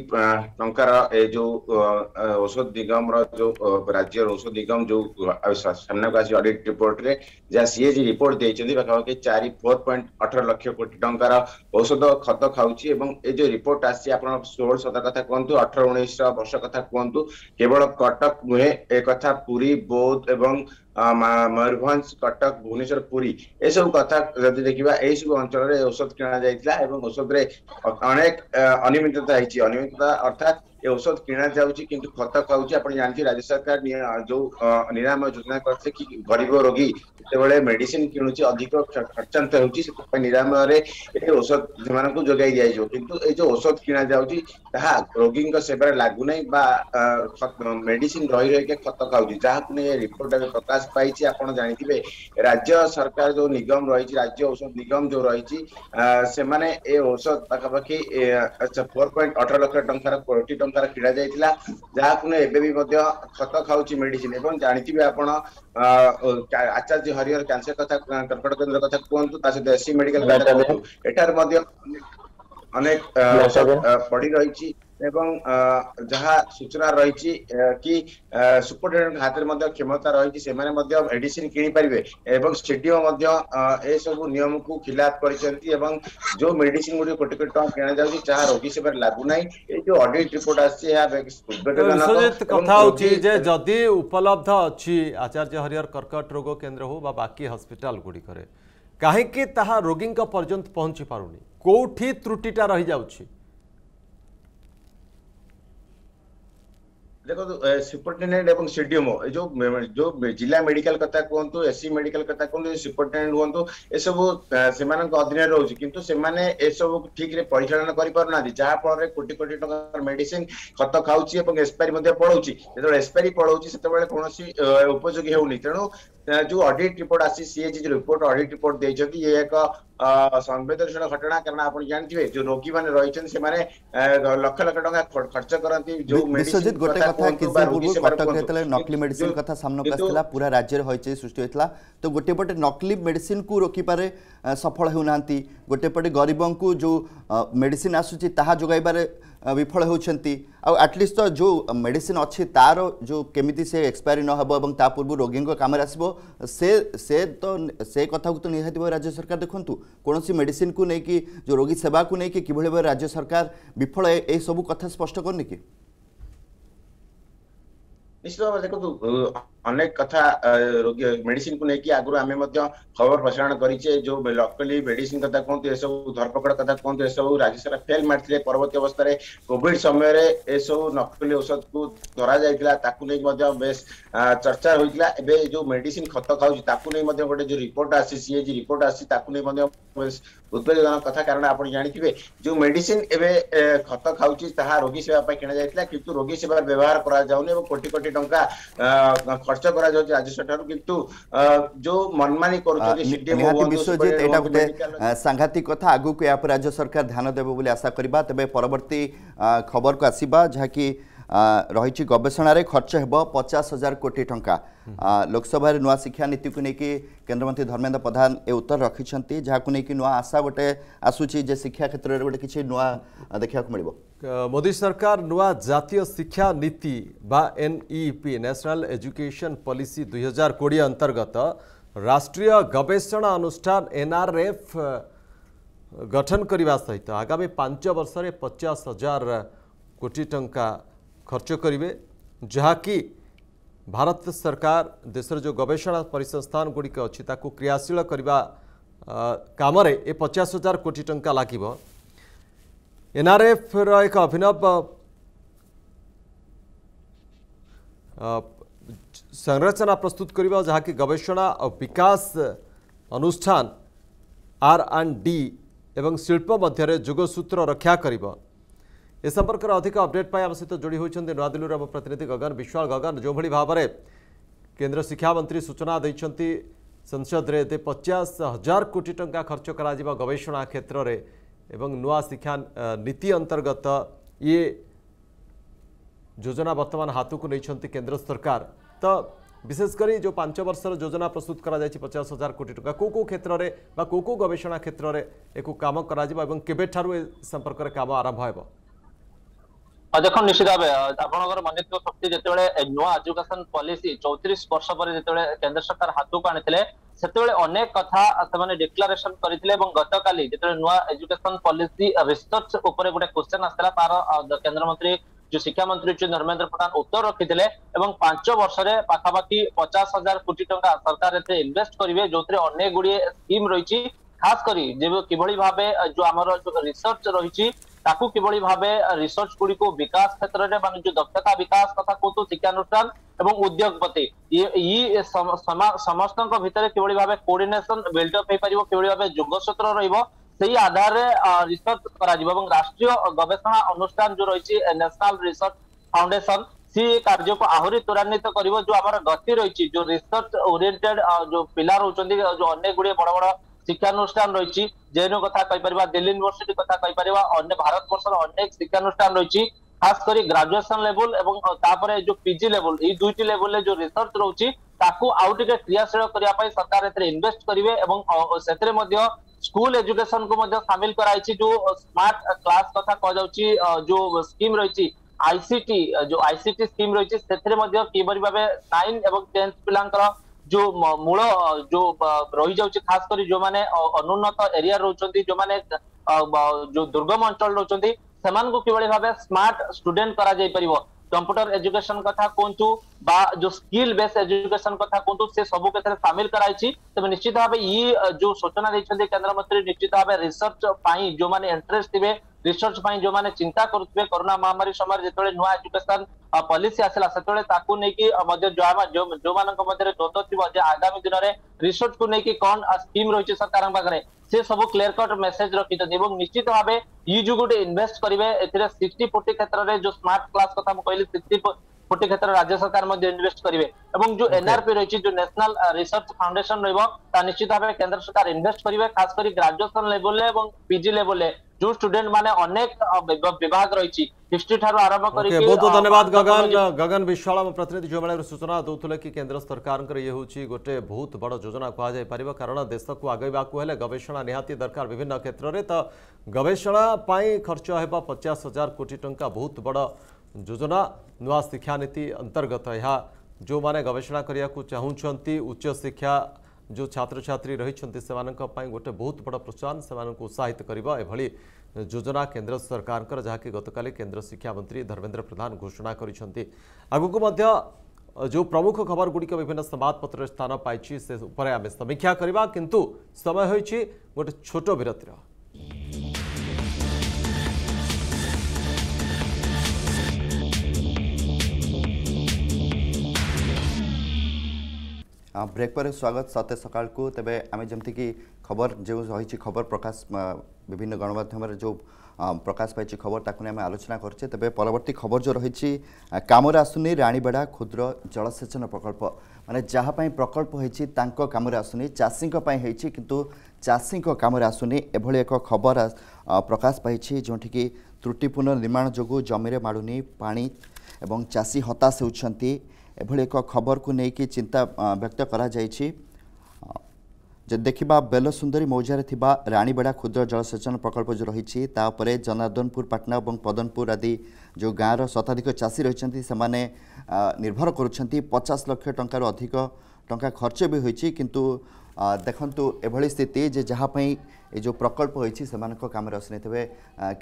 ଟଙ୍କାର ଏ ଯୋଉ ଔଷଧ ନିଗମର ଯୋଉ ରାଜ୍ୟର ଔଷଧ ନିଗମ ଯୋଉ ସାମ୍ନାକୁ ଆସିଛି ଅଡିଟ୍ ରିପୋର୍ଟରେ ଯାହା ସିଏଜି ରିପୋର୍ଟ ଦେଇଛନ୍ତି ପାଖାପାଖି ଚାରି ଫୋର୍ ପଏଣ୍ଟ ଅଠର ଲକ୍ଷ କୋଟି ଟଙ୍କାର ଔଷଧ ଖତ ଖାଉଛି ଏବଂ ଏ ଯୋଉ ରିପୋର୍ଟ ଆସିଛି ଆପଣ ଷୋହଳ ସତର କଥା କୁହନ୍ତୁ ଅଠର ଉଣେଇଶର ବର୍ଷ କଥା କୁହନ୍ତୁ କେବଳ କଟକ ନୁହେଁ ଏ କଥା ପୁରୀ ବୌଦ୍ଧ ଏବଂ मयूरभ कटक भुवनेश्वर पुरी ए सब कथा जी देखा यह सब अंचल औषध किणा औषधे अनेक अनियमितता अनियमितता अर्थात औषध किणा कि खत खाऊ जानते राज्य सरकार जो निराम योजना कर गरीब रोगी जिते मेडिसीन किणुच्च अधिक खर्चांत हो निराम औषध मान को दिजो कि औषध किणा रोगी सेवार लगू ना मेडिसीन रही रही खत खाऊ जहाँ रिपोर्ट प्रकाश पाई आप जानते राज्य सरकार जो निगम रही राज्य औषध निगम जो रही औषध पाखापाखी फोर पॉइंट अठर लक्ष ट તર કીડા જાય તિલા જાતને એબે બી મધ્ય સત ખાઉચી મેડિસિન એબન જાણતી બી આપણો આચારજી હરિયર કેન્સર કથા કર્કટ કેન્દ્ર કથા કોન તુ તાસે સી મેડિકલ ગાઈટર એતર મધ્ય ଅନେକ ପଡି ରହିଛି ଏବଂ ଯାହା ସୂଚନା ରହିଛି କି ସୁପରିଟେଣ୍ଡେଣ୍ଟ ହାତରେ ମଧ୍ୟ କ୍ଷମତା ରହିଛି ସେମାନେ ମଧ୍ୟ ମେଡିସିନ କିଣିପାରିବେ ଏବଂ ସିଡିଓ ମଧ୍ୟ ଏସବୁ ନିୟମକୁ ଖିଲାପ କରିଛନ୍ତି ଏବଂ ଯୋଉ ମେଡିସିନ ଗୁଡିକ କୋଟି କୋଟି ଟଙ୍କା କିଣାଯାଉଛି ଯାହା ରୋଗୀ ସେବାରେ ଲାଗୁନାହିଁ ଏଇ ଯୋଉ ଅଡିଟ ରିପୋର୍ଟ ଆସିଛି ଏହା
କଥା ହଉଛି ଯେ ଯଦି ଉପଲବ୍ଧ ଅଛି ଆଚାର୍ଯ୍ୟ ହରିହର କର୍କଟ ରୋଗ କେନ୍ଦ୍ର ହଉ ବା ବାକି ହସ୍ପିଟାଲ ଗୁଡିକରେ କାହିଁକି ତାହା ରୋଗୀଙ୍କ ପର୍ଯ୍ୟନ୍ତ ପହଞ୍ଚି ପାରୁନି
कौटी त्रुटिटा रही जा देखो तो सुपरटेडेंट एवं सीडीएमओ जो जो
जिला
मेडिकल
कथा कहतु एससी
मेडिकल
कथा
कहतु
सुपरटेडेंट
हूँ
यह
सब
से
अधीन
रोचे किंतु
से
सब
ठीक
से परिचालन
करना
जहाँ फल कोटि कोटि टकर मेड खत खाऊ एक्सपायरी पड़ोस जो एक्सपायरी पड़ोस से कौन उपयोगी होनी जो अडिट रिपोर्ट आसी C H report audit report देखते ये एक संवेदनशील घटना कारण जानते जो रोगी मैंने रही लक्ष लक्ष टा खर्च करतेजित गोटे कटक नकली तो गोटेपटे नकली मेडिसिन को सफल होना गोटेपटे गरीब को जो मेडिसिन मेडिसीन आसूँ ता जोगाइबार विफल होती आटलिस्ट तो जो मेडिसीन अच्छी तार जो केमी से एक्सपायरी नहब और
पूर्व रोगी कम आसो से से तो से कथा तो निहाती भाव राज्य सरकार देखु कौन सी मेडिसीन को लेकिन जो रोगी सेवा को लेकिन किभली राज्य सरकार विफल यू कथ स्पष्ट करनी कि निश्चित भाव देखो अनेक कथा रोगी मेडिसिन को लेकिन आगु आम खबर प्रसारण करे जो लकली मेडिसिन कथा कहतु धरपकड़ कथा कहतु राज्य सारा फेल मारे परवर्ती अवस्था कॉविड समय नकली औषध को धरा जाता बेस चर्चा होता है जो मेडिसीन खत खाऊ गोटे जो रिपोर्ट आज रिपोर्ट आस उद्वेगजनक कथ कारण आप जानते जो मेड खत खाऊ रोगी सेवाई किणा जाता कि रोगी सेवार व्यवहार कोटी कोटी
কোটি
টঙ্কা
খরচ
করা
যাচ্ছে
রাজ্য
সরকার
কিন্তু
যে
মনমানি
করুଛନ୍ତି বিশ্বজিৎ এটা গোটে সাংঘাতিক কথা আগুক এপ রাজ্য সরকার ধ্যান দেবে বলে আশা করা তবে পরবর্তী খবরক আসবা যাকি ରହିଛି ଗବେଷଣାରେ ଖର୍ଚ୍ଚ ହେବ ପଚାଶ ହଜାର କୋଟି ଟଙ୍କା ଲୋକସଭାରେ ନୂଆ ଶିକ୍ଷାନୀତିକୁ ନେଇକି କେନ୍ଦ୍ରମନ୍ତ୍ରୀ ଧର୍ମେନ୍ଦ୍ର ପ୍ରଧାନ ଏ ଉତ୍ତର ରଖିଛନ୍ତି ଯାହାକୁ ନେଇକି ନୂଆ ଆଶା ଗୋଟେ ଆସୁଛି ଯେ ଶିକ୍ଷା କ୍ଷେତ୍ରରେ ଗୋଟେ କିଛି ନୂଆ ଦେଖିବାକୁ ମିଳିବ
ମୋଦି ସରକାର ନୂଆ ଜାତୀୟ ଶିକ୍ଷା ନୀତି बा N P national education policy हजार कोड़े अंतर्गत राष्ट्रीय गवेषणा अनुष्ठान एनआरएफ गठन करने सहित आगामी पांच वर्ष पचास हजार कोटी टंका खर्च करे जहाँकि भारत सरकार देश जो गवेषणा परिसंस्थान गुड़िक अच्छी ताको क्रियाशील करने काम पचास हजार कोटी टाँह लगे एनआरएफ एक अभिनव સંરચના પ્રસ્તુત કરવા ଯାହାକି ଗବେଷଣା ଓ ବିକାଶ ଅନୁଷ୍ଠାନ ଆର୍ ଆଣ୍ଡ ଡି ଏବଂ ଶିଳ୍ପ ମଧ୍ୟରେ ଯୋଗସୂତ୍ର ରକ୍ଷା କରିବ ଏ ସମ୍ପର୍କରେ ଅଧିକ ଅପଡେଟ୍ ପାଇଁ ଆମ ସହିତ ଯୋଡ଼ି ହୋଇଛନ୍ତି ନୂଆଦିଲ୍ଲୀର ଆମ ପ୍ରତିନିଧି ଗଗନ ବିଶ୍ୱାଳ ଗଗନ ଯେଉଁଭଳି ଭାବରେ କେନ୍ଦ୍ର ଶିକ୍ଷାମନ୍ତ୍ରୀ ସୂଚନା ଦେଇଛନ୍ତି ସଂସଦରେ ଏତେ ପଚାଶ ହଜାର କୋଟି ଟଙ୍କା ଖର୍ଚ୍ଚ କରାଯିବ ଗବେଷଣା କ୍ଷେତ୍ରରେ ଏବଂ ନୂଆ ଶିକ୍ଷା ନୀତି ଅନ୍ତର୍ଗତ ଇଏ ଯୋଜନା ବର୍ତ୍ତମାନ ହାତକୁ ନେଇଛନ୍ତି କେନ୍ଦ୍ର ସରକାର ତ ବିଶେଷ କରି ଯେଉଁ ପାଞ୍ଚ ବର୍ଷର ଯୋଜନା ପ୍ରସ୍ତୁତ କରାଯାଇଛି ପଚାଶ ହଜାର କୋଟି ଟଙ୍କା କେଉଁ କେଉଁ କ୍ଷେତ୍ରରେ ବା କେଉଁ କେଉଁ ଗବେଷଣା କ୍ଷେତ୍ରରେ করা କାମ କରାଯିବ ଏବଂ କେବେଠାରୁ ଏ ସମ୍ପର୍କରେ କାମ ଆରମ୍ଭ ହେବ
দেখুন নিশ্চিত ভাবে আপনার মনে থাকবে শক্তি যেত নয় এজুকেশন পলিসি চৌত্রিশ বর্ষ পরে যেত কেন্দ্র সরকার হাতক আনিলে সেতবে অনেক কথা সে ডিক্লারেসন করে এবং গতকাল যেত নয় এজুকেশন পলিসি রিসর্চ উপরে গোটে কোশ্চেন আসলে তার কেন্দ্রমন্ত্রী যে শিক্ষামন্ত্রী शिक्षामंत्री ধর্মেন্দ্র প্রধান উত্তর রক্ষিলে এবং পাঁচ বর্ষের পাখাপাখি পচাশ হাজার কোটি টাকা সরকার এতে ইনভেস্ট করবে যে অনেক গুড়িয়ে স্কিম রয়েছে খাস করে যে কিভাবে ভাবে যে আমার রিসর্চ রয়েছে তাকে কিভাবে ভাবে রিসর্চ গুড়ি বিকাশ ক্ষেত্রে মানে যে দক্ষতা বিকাশ কথা কুহতু শিক্ষানুষ্ঠান এবং উদ্যোগপতি ই সমস্ত ভিতরে কিভাবে ভাবে কোর্ডিনেসন বিল্ডঅপ হয়ে পার কিভাবে ভাবে যোগসূত্র রহব সেই আধারে রিসর্চ করা এবং রাষ্ট্রীয় গবেষণা অনুষ্ঠান যে রয়েছে ন্যাশনাল রিসর্চ ফাউন্ডেশন সি কার্যকু আহরি ত্বরান্বিত করব যে আমার গতি রয়েছে যে রিসর্চ ওরিয়েন্টেড যে পিলা রয়েছেন যে অনেক গুড়িয়ে বড় বড় শিক্ষানুষ্ঠান রয়েছে জেএনইউ কথা কইপারিবা দিল্লি ইউনিভার্সিটি কথা কইপারিবা অন্য ভারতবর্ষর অনেক শিক্ষানুষ্ঠান রয়েছে খাস করে গ্রাজুয়েশন লেভেল এবং তারপরে যে পিজি লেভেল এই দুইটি লেভেলে যে রিসর্চ রয়েছে তাকে আউ টিকে ক্রিয়াশীল করা সরকার এতে ইনভেস্ট করবে এবং সেতরে মধ্য स्कूल एजुकेशन को सामिल कराई जो स्मार्ट क्लास कथा कह जो स्कीम रही आईसीटी जो आईसीटी स्कीम रही कि नाइन एवं टेन्थ पिला जो मूल जो रही जा खास कर जो मैंने अनुन्नत एरिया रोचा जो मैंने जो दुर्गम अंचल रोच को किभली स्मार्ट स्टूडेंट करा कर कंप्यूटर एजुकेशन कथा कहतु जो स्किल बेस एजुकेशन कथा कहतु से सब क्षेत्र सामिल कराई तेज निश्चित भाव ये जो सूचना देखते मंत्री निश्चित भाव रिसर्च जो मैंने इंटरेस्ट थे ରିସର୍ଚ୍ଚ ପାଇଁ ଯୋଉମାନେ ଚିନ୍ତା କରୁଥିବେ କରୋନା ମହାମାରୀ ସମୟରେ ଯେତେବେଳେ ନୂଆ ଏଜୁକେସନ ପଲିସି ଆସିଲା ସେତେବେଳେ ତାକୁ ନେଇକି ମଧ୍ୟ ଯୋଉମାନଙ୍କ ମଧ୍ୟରେ ଦ୍ୱନ୍ଦ୍ୱ ଥିବ ଯେ ଆଗାମୀ ଦିନରେ ରିସର୍ଚ୍ଚକୁ ନେଇକି କଣ ସ୍କିମ୍ ରହିଛି ସରକାରଙ୍କ ପାଖରେ ସେ ସବୁ କ୍ଲିୟର କଟ୍ ମେସେଜ ରଖିଛନ୍ତି ଏବଂ ନିଶ୍ଚିତ ଭାବେ ୟୁଜି ଗୋଟେ ଇନଭେଷ୍ଟ କରିବେ ଏଥିରେ ସିକ୍ସଟି ଫୋର୍ଟି କ୍ଷେତ୍ରରେ ଯୋଉ ସ୍ମାର୍ଟ କ୍ଲାସ କଥା ମୁଁ କହିଲି ସିକ୍ସଟି ଗୋଟିଏ କ୍ଷେତ୍ରରେ ରାଜ୍ୟ ସରକାର ମଧ୍ୟ ଇନଭେଷ୍ଟ କରିବେ ଏବଂ ଯୋଉ ଏନଆରପି ରହିଛି ଯୋଉ ନ୍ୟାସନାଲ ରିସର୍ଚ୍ଚ ଫାଉଣ୍ଡେସନ ରହିବ ତା ନିଶ୍ଚିତ ଭାବେ କେନ୍ଦ୍ର ସରକାର ଇନଭେଷ୍ଟ କରିବେ ଖାସ କରି ଗ୍ରାଜୁଏସନ ଲେଭେଲରେ ଏବଂ ପିଜି ଲେଭେଲରେ ଯୋଉ ଷ୍ଟୁଡେଣ୍ଟ ମାନେ ଅନେକ ବିଭାଗ ରହିଛି ହିଷ୍ଟ୍ରି ଠାରୁ ଆରମ୍ଭ କରିକି
ବହୁତ ଧନ୍ୟବାଦ ଗଗନ ଗଗନ ବିଶ୍ୱାଳ ଆମ ପ୍ରତିନିଧି ଯେଉଁଭଳି ସୂଚନା ଦେଉଥିଲେ କି କେନ୍ଦ୍ର ସରକାରଙ୍କର ଇଏ ହେଉଛି ଗୋଟେ ବହୁତ ବଡ଼ ଯୋଜନା କୁହାଯାଇପାରିବ କାରଣ ଦେଶକୁ ଆଗେଇବାକୁ ହେଲେ ଗବେଷଣା ନିହାତି ଦରକାର ବିଭିନ୍ନ କ୍ଷେତ୍ରରେ ତ ଗବେଷଣା ପାଇଁ ଖର୍ଚ୍ଚ ହେବ ପଚାଶ ହଜାର କୋଟି ଟଙ୍କା ବହୁତ ବଡ଼ योजना नुआ शिक्षानी अंतर्गत यह जो मैंने गवेषणा करने को चाहते उच्च शिक्षा जो छात्र छात्री रही गोटे बहुत बड़ प्रोत्साहन से उत्साहित करोजना केन्द्र सरकार जहाँकि गत काली केन्द्र मंत्री धर्मेन्द्र प्रधान घोषणा कर जो प्रमुख खबर गुड़िक विभिन्न संवादपत्र स्थान पाई से आम समीक्षा करवा कि समय हो गए छोट
विरतिर ବ୍ରେକ୍ ପରେ ସ୍ୱାଗତ ସତେ ସକାଳକୁ ତେବେ ଆମେ ଯେମିତିକି ଖବର ଯେଉଁ ରହିଛି ଖବର ପ୍ରକାଶ ବିଭିନ୍ନ ଗଣମାଧ୍ୟମରେ ଯେଉଁ প্রকাশ পাইছে খবর তাকে আমি আলোচনা করছে তবে পরবর্তী খবর যে রয়েছে কামরে আসুনি রাণীবেড়া ক্ষুদ্র জলসেচন প্রকল্প মানে যাহাপাই প্রকল্প হয়েছে তাঙ্ক কামরে আসুনি চাষীঙ্পাই হয়েছে কিন্তু চাষীঙ্ কামরে আসুনি এভাবে এক খবর প্রকাশ পাইছে যেটিকি ত্রুটিপূর্ণ নির্মাণ যোগ জমিরে মাড়ুনি পানি এবং চাষী হতাশ হচ্ছেন ଏଭଳି ଏକ ଖବରକୁ ନେଇକି ଚିନ୍ତା ବ୍ୟକ୍ତ କରାଯାଇଛି ଯଦି ଦେଖିବା ବେଲସୁନ୍ଦରୀ ମୌଜାରେ ଥିବା ରାଣୀବେଡ଼ା କ୍ଷୁଦ୍ର ଜଳସେଚନ ପ୍ରକଳ୍ପ ଯେଉଁ ରହିଛି ତାପରେ ଜନାର୍ଦ୍ଦନପୁର ପାଟନା ଏବଂ ପଦନପୁର ଆଦି ଯେଉଁ ଗାଁର ଶତାଧିକ ଚାଷୀ ରହିଛନ୍ତି ସେମାନେ ନିର୍ଭର କରୁଛନ୍ତି ପଚାଶ ଲକ୍ଷ ଟଙ୍କାରୁ ଅଧିକ ଟଙ୍କା ଖର୍ଚ୍ଚ ବି ହୋଇଛି କିନ୍ତୁ ଦେଖନ୍ତୁ ଏଭଳି ସ୍ଥିତି ଯେ ଯାହା ପାଇଁ ଏ ଯେଉଁ ପ୍ରକଳ୍ପ ହୋଇଛି ସେମାନଙ୍କ କାମରେ ଅସିନେଇଥିବେ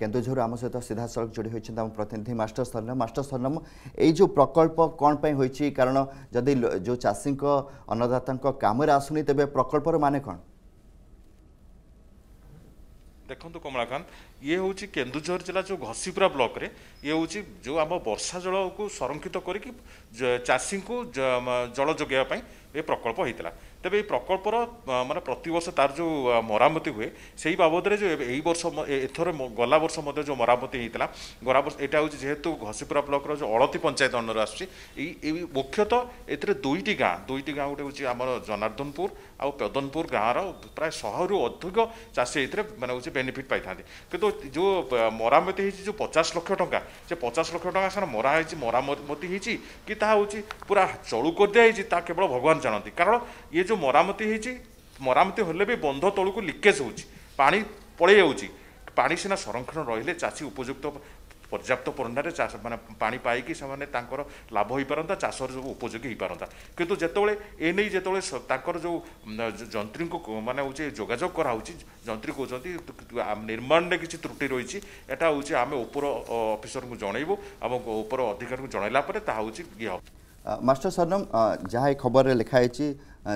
କେନ୍ଦୁଝରରୁ ଆମ ସହିତ ସିଧାସଳଖ ଯୋଡ଼ି ହୋଇଛନ୍ତି ଆମ ପ୍ରତିନିଧି ମାଷ୍ଟର ସରନମ ମାଷ୍ଟର ସରନମ ଏଇ ଯେଉଁ ପ୍ରକଳ୍ପ କ'ଣ ପାଇଁ ହୋଇଛି କାରଣ ଯଦି ଯେଉଁ ଚାଷୀଙ୍କ ଅନ୍ନଦାତାଙ୍କ କାମରେ ଆସୁନି ତେବେ ପ୍ରକଳ୍ପର ମାନେ କ'ଣ
ଦେଖନ୍ତୁ କମଳାକାନ୍ତ ଇଏ ହେଉଛି କେନ୍ଦୁଝର ଜିଲ୍ଲା ଯେଉଁ ଘଷିପୁରା ବ୍ଲକରେ ଇଏ ହେଉଛି ଯେଉଁ ଆମ ବର୍ଷା ଜଳକୁ ସଂରକ୍ଷିତ କରିକି ଚାଷୀଙ୍କୁ ଜଳ ଯୋଗାଇବା ପାଇଁ ଏ ପ୍ରକଳ୍ପ ହୋଇଥିଲା ତେବେ ଏହି ପ୍ରକଳ୍ପର ମାନେ ପ୍ରତିବର୍ଷ ତାର ଯେଉଁ ମରାମତି ହୁଏ ସେହି ବାବଦରେ ଯେଉଁ ଏଇ ବର୍ଷ ଏଥର ଗଲା ବର୍ଷ ମଧ୍ୟ ଯେଉଁ ମରାମତି ହୋଇଥିଲା ଗଲା ବର୍ଷ ଏଇଟା ହେଉଛି ଯେହେତୁ ଘସିପୁରା ବ୍ଲକର ଯେଉଁ ଅଳତି ପଞ୍ଚାୟତ ଅଣ୍ଡର ଆସୁଛି ଏଇ ଏଇ ମୁଖ୍ୟତଃ ଏଥିରେ ଦୁଇଟି ଗାଁ ଦୁଇଟି ଗାଁ ଗୋଟେ ହେଉଛି ଆମର ଜନାର୍ଦ୍ଦନପୁର ଆଉ ପଦନପୁର ଗାଁର ପ୍ରାୟ ଶହରୁ ଅଧିକ ଚାଷୀ ଏଥିରେ ମାନେ ହେଉଛି ବେନିଫିଟ୍ ପାଇଥାନ୍ତି କିନ୍ତୁ ଯେଉଁ ମରାମତି ହେଇଛି ଯେଉଁ ପଚାଶ ଲକ୍ଷ ଟଙ୍କା ସେ ପଚାଶ ଲକ୍ଷ ଟଙ୍କା ସାର୍ ମରା ହେଇଛି ମରାମତି ହେଇଛି କି ତାହା ହେଉଛି ପୁରା ଚଳୁ କରିଦିଆ ହେଇଛି ତାହା କେବଳ ଭଗବାନ ଜାଣନ୍ତି କାରଣ ଇଏ ଯେଉଁ ଯେଉଁ ମରାମତି ହେଇଛି ମରାମତି ହେଲେ ବି ବନ୍ଧ ତଳକୁ ଲିକେଜ୍ ହେଉଛି ପାଣି ପଳେଇ ଯାଉଛି ପାଣି ସିନା ସଂରକ୍ଷଣ ରହିଲେ ଚାଷୀ ଉପଯୁକ୍ତ ପର୍ଯ୍ୟାପ୍ତ ପରିମାଣରେ ଚାଷ ମାନେ ପାଣି ପାଇକି ସେମାନେ ତାଙ୍କର ଲାଭ ହୋଇପାରନ୍ତା ଚାଷର ସବୁ ଉପଯୋଗୀ ହୋଇପାରନ୍ତା କିନ୍ତୁ ଯେତେବେଳେ ଏ ନେଇ ଯେତେବେଳେ ତାଙ୍କର ଯେଉଁ ଯନ୍ତ୍ରୀଙ୍କୁ ମାନେ ହେଉଛି ଯୋଗାଯୋଗ କରାହେଉଛି ଯନ୍ତ୍ରୀ କହୁଛନ୍ତି ନିର୍ମାଣରେ କିଛି ତ୍ରୁଟି ରହିଛି ଏଇଟା ହେଉଛି ଆମେ ଉପର ଅଫିସରଙ୍କୁ ଜଣାଇବୁ ଏବଂ ଉପର ଅଧିକାରୀଙ୍କୁ ଜଣାଇଲା ପରେ ତାହା ହେଉଛି ଇଏ ହେବ
মাস্টার সরনম যাহা এই খবরের লেখা হয়েছে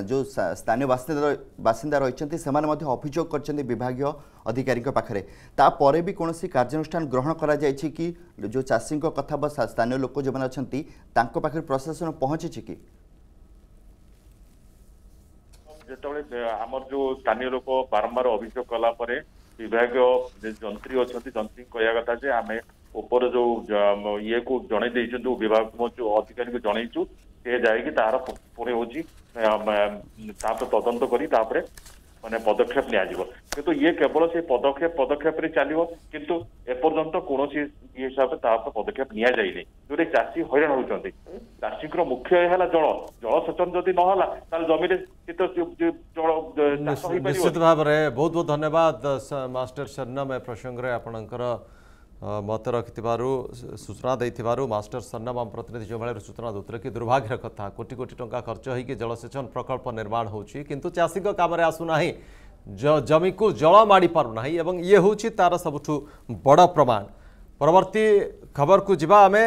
যে স্থানীয় বাসিন্দা বাসিন্দা রয়েছেন সেমানে মধ্যে অভিযোগ করছেন বিভাগীয়
অধিকারী পাখে তাপরে বি কোণী কার্যানুষ্ঠান গ্রহণ করা যাইছি কি যে চাষী কথা বা স্থানীয় লোক যে অনেক প্রশাসন পৌঁছিছে কি যেতবে আমার যে স্থানীয় লোক বারম্বার অভিযোগ কলাপরে বিভাগীয় যন্ত্রী অনেক যন্ত্রী কথা যে আমি उपर जो ये को जन जो विभाग अधिकारी को जनईचु से जाकि तार पुणे हूँ तदंत कर मैंने पदक्षेप नि केवल से पदक्षेप पदक्षेप चलो कितु एपर्त कौन हिसाब से पदक्षेप नि जो चाषी हईरा होती चाषी मुख्य है जल
जल
सेचन
जदि ना जमीन शीत जल बहुत बहुत धन्यवाद मास्टर सरनम ए ମତ ରଖିଥିବାରୁ ସୂଚନା ଦେଇଥିବାରୁ ମାଷ୍ଟର ସନ୍ନାମ ଆମ ପ୍ରତିନିଧି ଯେଉଁଭଳି ସୂଚନା ଦେଉଥିଲେ କି ଦୁର୍ଭାଗ୍ୟର କଥା କୋଟି କୋଟି ଟଙ୍କା ଖର୍ଚ୍ଚ ହୋଇକି ଜଳସେଚନ ପ୍ରକଳ୍ପ ନିର୍ମାଣ ହେଉଛି କିନ୍ତୁ ଚାଷୀଙ୍କ କାମରେ ଆସୁନାହିଁ ଜମିକୁ ଜଳ ମାଡ଼ି ପାରୁନାହିଁ ଏବଂ ଇଏ ହେଉଛି ତା'ର ସବୁଠୁ ବଡ଼ ପ୍ରମାଣ ପରବର୍ତ୍ତୀ ଖବରକୁ ଯିବା ଆମେ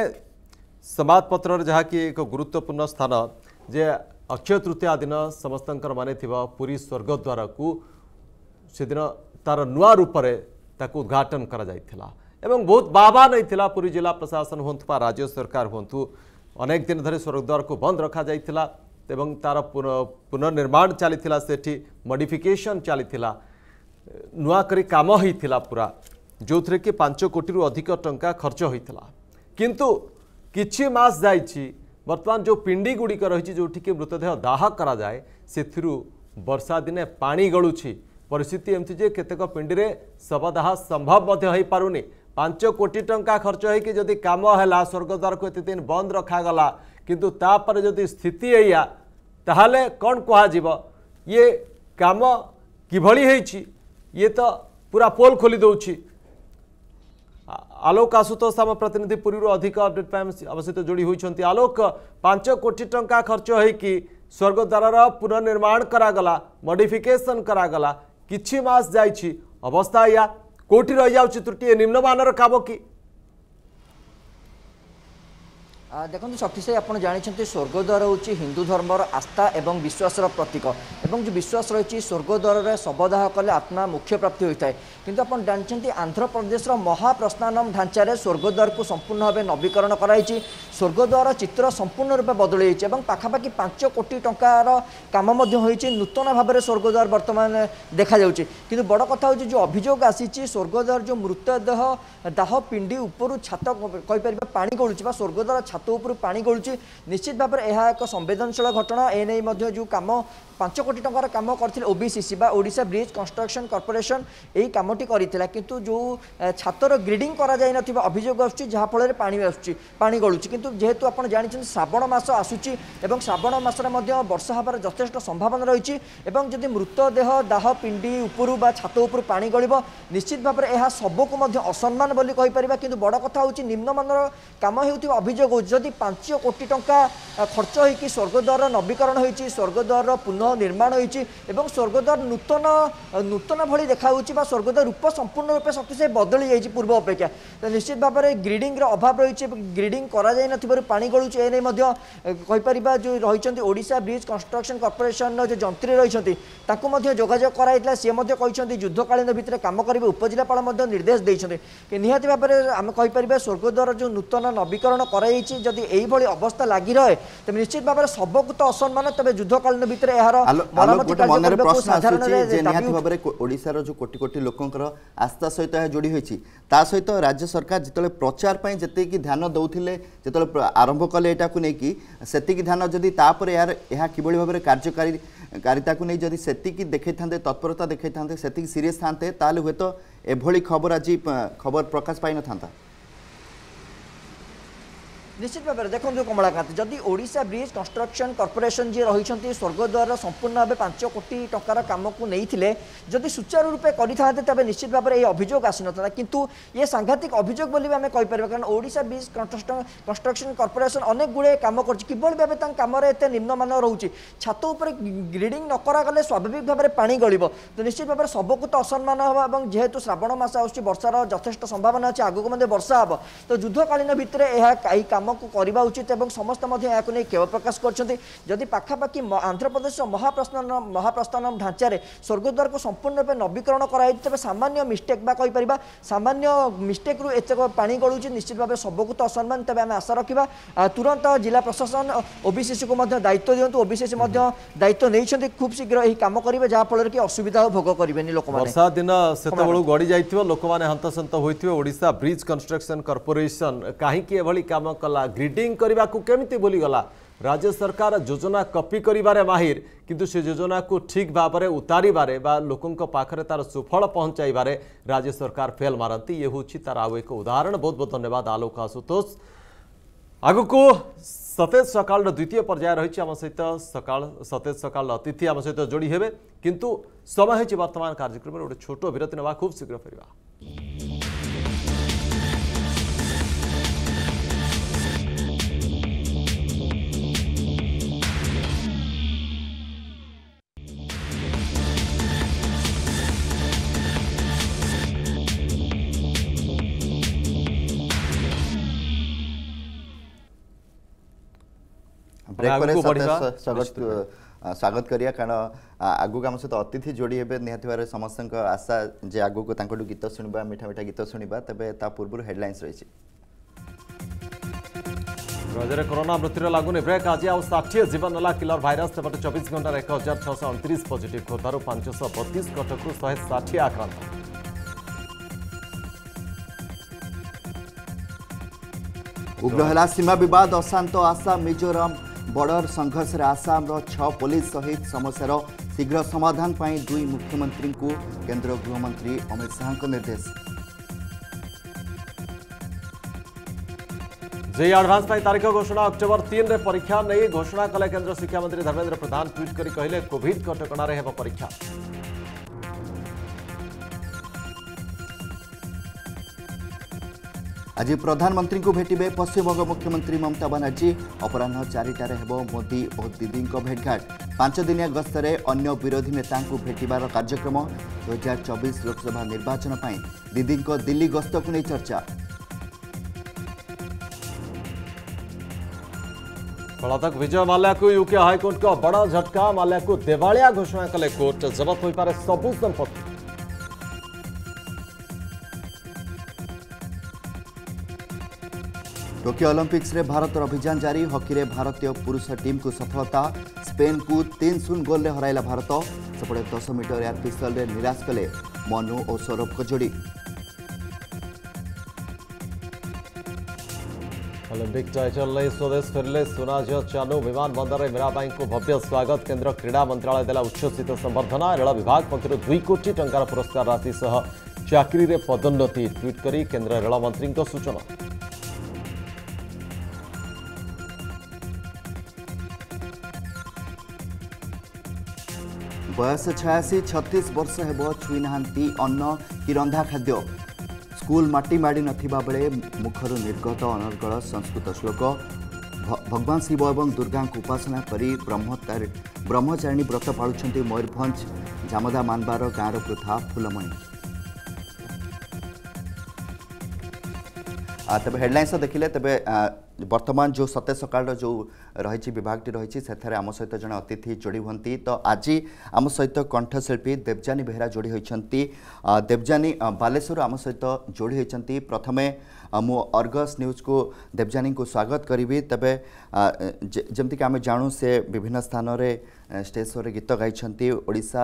ସମ୍ବାଦପତ୍ରରେ ଯାହାକି ଏକ ଗୁରୁତ୍ୱପୂର୍ଣ୍ଣ ସ୍ଥାନ ଯେ ଅକ୍ଷୟ ତୃତୀୟା ଦିନ ସମସ୍ତଙ୍କର ମାନିଥିବ ପୁରୀ ସ୍ୱର୍ଗଦ୍ୱାରକୁ ସେଦିନ ତା'ର ନୂଆ ରୂପରେ ତାକୁ ଉଦ୍ଘାଟନ କରାଯାଇଥିଲା এবং বহুত বাবা নেইছিলা পুরী জেলা প্রশাসন হুঁতু বা রাজ্য সরকার হুঁতু অনেক দিন ধরে স্বর্গদ্বারকে বন্ধ রখা যাইছিলা এবং তার পুনর্নির্মাণ চালিছিলা সেটি মডিফিকেশন চালিছিলা নূয়া করে কাম হয়েছিলা পুরা ଯେଉଁଥିରେ କି ପାଞ୍ଚ କୋଟିରୁ ଅଧିକ ଟଙ୍କା ଖର୍ଚ୍ଚ ହୋଇଥିଲା କିନ୍ତୁ କିଛି ମାସ ଯାଇଛି ବର୍ତ୍ତମାନ ଯେଉଁ ପିଣ୍ଡିଗୁଡ଼ିକ ରହିଛି ଯେଉଁଠିକି ମୃତଦେହ ଦାହ କରାଯାଏ ସେଥିରୁ ବର୍ଷା ଦିନେ ପାଣି ଗଳୁଛି ପରିସ୍ଥିତି ଏମିତି ଯେ କେତେକ ପିଣ୍ଡିରେ ଶବଦାହ ସମ୍ଭବ ମଧ୍ୟ ହୋଇପାରୁନି पांच कोटी टंका खर्च होती कम है स्वर्गद्वार को दिन बंद रखाला किंतु तापर जदि स्थित या ताल कौन कह ये कम किभली ये तो पूरा पोल खोली दौर आलोक आशुतोष आम प्रतिनिधि पूरी अधिक अपडेट अवश्य जोड़ी होती आलोक पांच कोटी टंका खर्च होवर्गद्वार पुनर्निर्माण करागला मॉडिफिकेशन करागला किस जा अवस्था या কোটি রয়ে যাচ্ছে ত্রুটি এ নিম্নমানর কাম কি দেখুন শক্তিশালী আপনার জাঁচান স্বর্গদ্বার হচ্ছে হিন্দু
ধর্মর আস্থা এবং বিশ্বাসর প্রতীক এবং যে বিশ্বাস রয়েছে স্বর্গদ্বার শবদাহ কলে আত্মা মুখ্য প্রাপ্তি হয়ে থাকে কিন্তু আপনার জাঁচান আন্ধ্রপ্রদেশের মহাপ্রশ্নানম ঢাঞ্চার স্বর্গদ্বারকু সম্পূর্ণ ভাবে নবীকরণ করা হয়েছে স্বর্গদ্বার চিত্র সম্পূর্ণরূপে বদলে বদলি এবং পাখাপাখি পাঁচ কোটি টাকার কাম হয়েছে নূতন ভাবে স্বর্গদ্বার বর্তমানে দেখা যাচ্ছে কিন্তু বড় কথা হচ্ছে যে অভিযোগ আসিছে স্বর্গদ্বার যে মৃতদেহ দাহ পিণ্ডি উপর ছাত কইপার পাড়ি গড়ুছে বা স্বর্গদ্বার ছাত ଛାତ ଉପରୁ ପାଣି ଗଳୁଛି ନିଶ୍ଚିତ ଭାବରେ ଏହା ଏକ ସମ୍ବେଦନଶୀଳ ଘଟଣା ଏ ନେଇ ମଧ୍ୟ ଯେଉଁ କାମ পাঁচ কোটি টঙ্কার কাম করে ওবিসিসি বা ওড়শা ব্রিজ কনস্ট্রকশন কর্পোরেসন এই কামটি করে কিন্তু যে ছাতর গ্রিডিং করা যাই নথিবা অভিযোগ আসছে যাফলের পাঁচ আসুচি পাঁ গলুচি কিন্তু যেহেতু আপনার জাঁচান শ্রাবণ মাস আসুচি এবং শ্রাবণ মাসে বর্ষা হবার যথেষ্ট সম্ভাবনা রয়েছে এবং যদি মৃতদেহ দাহ পিণ্ডি উপরু বা ছাত উপর পাঁ গলিব নিশ্চিত ভাবে এ সবুকু অসম্মান বলে কইপারা কিন্তু বড় কথা হচ্ছে নিম্নমানর কাম হেউথিবা অভিযোগ যদি পাঁচ কোটি টঙ্কা খরচ হয়েকি স্বর্গদ্বার নবীকরণ হয়েছে স্বর্গদ্বার পুনঃ পুনଃনির্মাণ হয়েছে এবং স্বর্গদ্বার নূতন নূতন ভি দেখা যাচ্ছে বা স্বর্গদ্বার রূপ সম্পূর্ণ রূপে সত্যি বদলি যাই পূর্ব অপেক্ষা নিশ্চিত ভাবে গ্রিডিংর অভাব রয়েছে গ্রিডিং করা যাই নথিবারু পানি গড়ুছে এনে মধ্যে কইপারিবা যে রয়েছেন ওড়িশা ব্রিজ কনস্ট্রকশন কর্পোরেশনর যে যন্ত্রী রয়েছেন তাকে মধ্যে যোগাযোগ করা হয়েছিল সি মধ্যে কিন্তু যুদ্ধকালীন ভিতরে কাম করবে উপজেলাপাল মধ্যে নির্দেশ দিয়েছেন নিহতি ভাবে আমি কইপারিবা স্বর্গদ্বার যে নূতন নবীকরণ করা যাইছে যদি এইভাবে অবস্থা লাগি রয়ে তবে নিশ্চিত ভাবে সবকু তো অসম্মান
তবে যুদ্ধকালীন
ভিতরে
এর
ତାର
ମନରେ ପ୍ରଶ୍ନ ଆସୁଛି ଯେ ନିହାତି ଭାବରେ ଓଡ଼ିଶାର ଯେଉଁ କୋଟି କୋଟି ଲୋକଙ୍କର ଆସ୍ଥା ସହିତ ଏହା ଯୋଡ଼ି ହୋଇଛି ତା ସହିତ ରାଜ୍ୟ ସରକାର ଯେତେବେଳେ ପ୍ରଚାର ପାଇଁ ଯେତିକି ଧ୍ୟାନ ଦେଉଥିଲେ ଯେତେବେଳେ ଆରମ୍ଭ କଲେ ଏଇଟାକୁ ନେଇକି ସେତିକି ଧ୍ୟାନ ଯଦି ତାପରେ ଏହାର ଏହା କିଭଳି ଭାବରେ କାର୍ଯ୍ୟକାରୀ কারিতাকে নিয়ে যদি সেটিকি দেখাই থাকে তৎপরতা দেখাই থাকে সেটিকি সিরিয়াস থাকে তাহলে হুয়েত এভাবে খবর আজ খবর প্রকাশ
পাই নথান্তা ନିଶ୍ଚିତ ଭାବରେ ଦେଖନ୍ତୁ କମଳାକାନ୍ତ ଯଦି ଓଡ଼ିଶା ବ୍ରିଜ୍ କନଷ୍ଟ୍ରକ୍ସନ୍ କର୍ପୋରେସନ୍ ଯିଏ ରହିଛନ୍ତି ସ୍ୱର୍ଗଦ୍ୱାରର ସମ୍ପୂର୍ଣ୍ଣ ଭାବେ ପାଞ୍ଚ କୋଟି ଟଙ୍କାର କାମକୁ ନେଇଥିଲେ ଯଦି ସୁଚାରୁ ରୂପେ କରିଥାନ୍ତେ ତେବେ ନିଶ୍ଚିତ ଭାବରେ ଏହି ଅଭିଯୋଗ ଆସିନଥାନ୍ତା କିନ୍ତୁ ଏ ସାଂଘାତିକ ଅଭିଯୋଗ ବୋଲି ବି ଆମେ କହିପାରିବା କାରଣ ଓଡ଼ିଶା ବ୍ରିଜ୍ କନଷ୍ଟ୍ରକ୍ସନ୍ କର୍ପୋରେସନ୍ ଅନେକ ଗୁଡ଼ିଏ କାମ କରୁଛି କିଭଳି ଭାବେ ତାଙ୍କ କାମରେ ଏତେ ନିମ୍ନମାନ ରହୁଛି ଛାତ ଉପରେ ଗ୍ରିଡ଼ିଂ ନ କରାଗଲେ ସ୍ୱାଭାବିକ ଭାବରେ ପାଣି ଗଳିବ ତ ନିଶ୍ଚିତ ଭାବରେ ଶବକୁ ତ ଅସମ୍ମାନ ହେବ ଏବଂ ଯେହେତୁ ଶ୍ରାବଣ ମାସ ଆସୁଛି ବର୍ଷାର ଯଥେଷ୍ଟ ସମ୍ଭାବନା ଅଛି ଆଗକୁ ମଧ୍ୟ ବର୍ଷା ହେବ ତ ଯୁଦ୍ଧକାଳୀନ ଭିତରେ ଏହା ଏହି କାମ କାମକୁ କରିବା ଉଚିତ ଏବଂ ସମସ୍ତେ ମଧ୍ୟ ଏହାକୁ ନେଇ କ୍ଷୋଭ ପ୍ରକାଶ କରିଛନ୍ତି ଯଦି ପାଖାପାଖି ଆନ୍ଧ୍ରପ୍ରଦେଶର ମହାପ୍ରସ୍ଥାନ ମହାପ୍ରସ୍ଥାନ ଢାଞ୍ଚାରେ ସ୍ୱର୍ଗଦ୍ୱାରକୁ ସମ୍ପୂର୍ଣ୍ଣ ରୂପେ ନବୀକରଣ କରାଯାଇଛି ତେବେ ସାମାନ୍ୟ ମିଷ୍ଟେକ୍ ବା କହିପାରିବା ସାମାନ୍ୟ ମିଷ୍ଟେକ୍ରୁ ଏତେକ ପାଣି ଗଳୁଛି ନିଶ୍ଚିତ ଭାବେ ସବୁକୁ ତ ଅସମ୍ମାନ ତେବେ ଆମେ ଆଶା ରଖିବା ତୁରନ୍ତ ଜିଲ୍ଲା ପ୍ରଶାସନ ଓବିସିସିକୁ ମଧ୍ୟ ଦାୟିତ୍ୱ ଦିଅନ୍ତୁ ଓବିସିସି ମଧ୍ୟ ଦାୟିତ୍ୱ ନେଇଛନ୍ତି ଖୁବ୍ ଶୀଘ୍ର ଏହି କାମ କରିବେ ଯାହାଫଳରେ କି ଅସୁବିଧା ଭୋଗ କରିବେନି ଲୋକମାନେ
ବର୍ଷା ଦିନ ସେତେବେଳୁ ଗଡ଼ି ଯାଇଥିବ ଲୋକମାନେ ହନ୍ତସନ୍ତ ହୋଇଥିବେ ଓଡ଼ିଶା ବ୍ରିଜ୍ କନଷ୍ଟ୍ରକ୍ସନ୍ କର୍ପୋରେସନ୍ କାହିଁକି ଏଭଳି କାମ କଲା गला ग्रीडिंग करने को कमी भूलिगला राज्य सरकार योजना कपी कर माहिर किंतु से योजना को ठीक भाव में उतारे बा लोकों पाखे तार सुफल पहुँचाइबार राज्य सरकार फेल मारती ये हूँ तार आउ एक उदाहरण बहुत बहुत धन्यवाद आलोक आशुतोष ଆଗକୁ ସତେଜ ସକାଳର ଦ୍ୱିତୀୟ ପର୍ଯ୍ୟାୟ ରହିଛି ଆମ ସହିତ ସକାଳ ସତେଜ ସକାଳର ଅତିଥି ଆମ ସହିତ ଯୋଡ଼ି ହେବେ କିନ୍ତୁ ସମୟ ହେଉଛି ବର୍ତ୍ତମାନ କାର୍ଯ୍ୟକ୍ରମରେ ଗୋଟେ ଛୋଟ ବିରତି ନେବା ଖୁବ୍ ଶୀଘ୍ର ଫେରିବା ଆଗକୁ ବଢ଼ିବା
ସ୍ୱାଗତ କରିବା କାରଣ ଆଗକୁ ଆମ ସହିତ ଅତିଥି ଯୋଡ଼ି ହେବେ ନିହାତି ଭାବରେ ସମସ୍ତଙ୍କ ଆଶା ଯେ ଆଗକୁ ତାଙ୍କଠୁ ଗୀତ ଶୁଣିବା ମିଠା ମିଠା ଗୀତ ଶୁଣିବା ତେବେ ତା ପୂର୍ବରୁ ହେଡ଼ଲାଇନ୍ସ ରହିଛି
રાજ્યરે કોરોના મૃત્યુર લાગુને બ્રેક આજે આવ ષાઠીએ જીવન નેલા કિલર ભાઇરસ તેપટે ચોવીસ ઘંટાર એક હજાર છશ અણત્રીસ પોઝિટ ખોર્ધારુ પાંચશહ બતીસ કટકુ શહે ષાઠીએ આક્રાંત
ઉગ્ર હેલા સીમા બિવાદ અશાંત આસામ મિઝોરમ বর্ডার সংঘাতৰ আসামৰ 6 পুলিচ সহিত সমস্যাৰ শীঘ্ৰ সমাধান পাই দুয়ী মুখ্যমন্ত্ৰীଙ୍କୁ কেন্দ্ৰীয় गृহমন্ত্ৰী অমিত শাহৰ নিৰদেশ।
জে আগভাস তাৰিখ ঘোষণা অক্টोबर 3 ৰ পৰীক্ষা নহয় ঘোষণা কৰা কেন্দ্ৰীয় শিক্ষামন্ত্ৰী ধৰ্বेन्द्र প্ৰধান টুইট কৰি ক'লে কোভিড ঘটকণারে হবা পৰীক্ষা।
आज प्रधानमंत्री को भेटे पश्चिमबंग मुख्यमंत्री ममता बानाजी अपराह चारिटे हो मोदी और दीदी भेटघाट पांच दिनिया गस्तर अगर विरोधी नेता भेटार कार्यक्रम दुहजार चबीश लोकसभा निर्वाचन पर दीदी दिल्ली गस्त को नहीं चर्चा
पलातक विजय माल्या को यूके हाइकोर्ट का बड़ा झटका माल्या को देवाया घोषणा कले कोर्ट जबत हो पारे सबू संपत्ति
टोकियो अलंपिक्स में भारत अभियान जारी हकी रे भारतीय पुरुष टीम को सफलता स्पेन को तीन शून गोल हर भारत सेपटे दस मीटर एयर पिस्टल निराश कले
मनु और सौरभ को जोड़ी अलंपिक टाइटल नहीं स्वदेश फेरले सुनाझ विमान बंदर मीराबाई को भव्य स्वागत केन्द्र क्रीड़ा मंत्रालय दे उच्छसित संवर्धना रेल विभाग पक्ष दुई कोटी टार पुरस्कार राशि चाकरी में पदोन्नति ट्विट कर केन्द्र रेलमंत्री सूचना
बयस छयासी छतिस वर्ष हे छुइना अन्न कि रंधा खाद्य स्कूल माटी माड़ी नथिबा बेले मुखर निर्गत अनर्गल संस्कृत श्लोक शिव एवं दुर्गा उपासना ब्रह्मचारिणी व्रत पा मयरभञ्ज जामदा मानबार गाँ प्रथा फुलमणी ତେବେ ହେଡ଼ଲାଇନ୍ସ ଦେଖିଲେ ତେବେ ବର୍ତ୍ତମାନ ଯେଉଁ ସତେ ସକାଳର ଯେଉଁ ରହିଛି ବିଭାଗଟି ରହିଛି ସେଥିରେ ଆମ ସହିତ ଜଣେ ଅତିଥି ଯୋଡ଼ି ହୁଅନ୍ତି ତ ଆଜି ଆମ ସହିତ କଣ୍ଠଶିଳ୍ପୀ ଦେବଜାନୀ ବେହେରା ଯୋଡ଼ି ହୋଇଛନ୍ତି ଦେବଜାନୀ ବାଲେଶ୍ୱର ଆମ ସହିତ ଯୋଡ଼ି ହୋଇଛନ୍ତି ପ୍ରଥମେ ମୁଁ ଅର୍ଗସ୍ ନ୍ୟୁଜ୍କୁ ଦେବଜାନୀଙ୍କୁ ସ୍ୱାଗତ କରିବି ତେବେ ଯେମିତିକି ଆମେ ଜାଣୁ ସେ ବିଭିନ୍ନ ସ୍ଥାନରେ ଷ୍ଟେଜ୍ ଶୋରେ ଗୀତ ଗାଇଛନ୍ତି ଓଡ଼ିଶା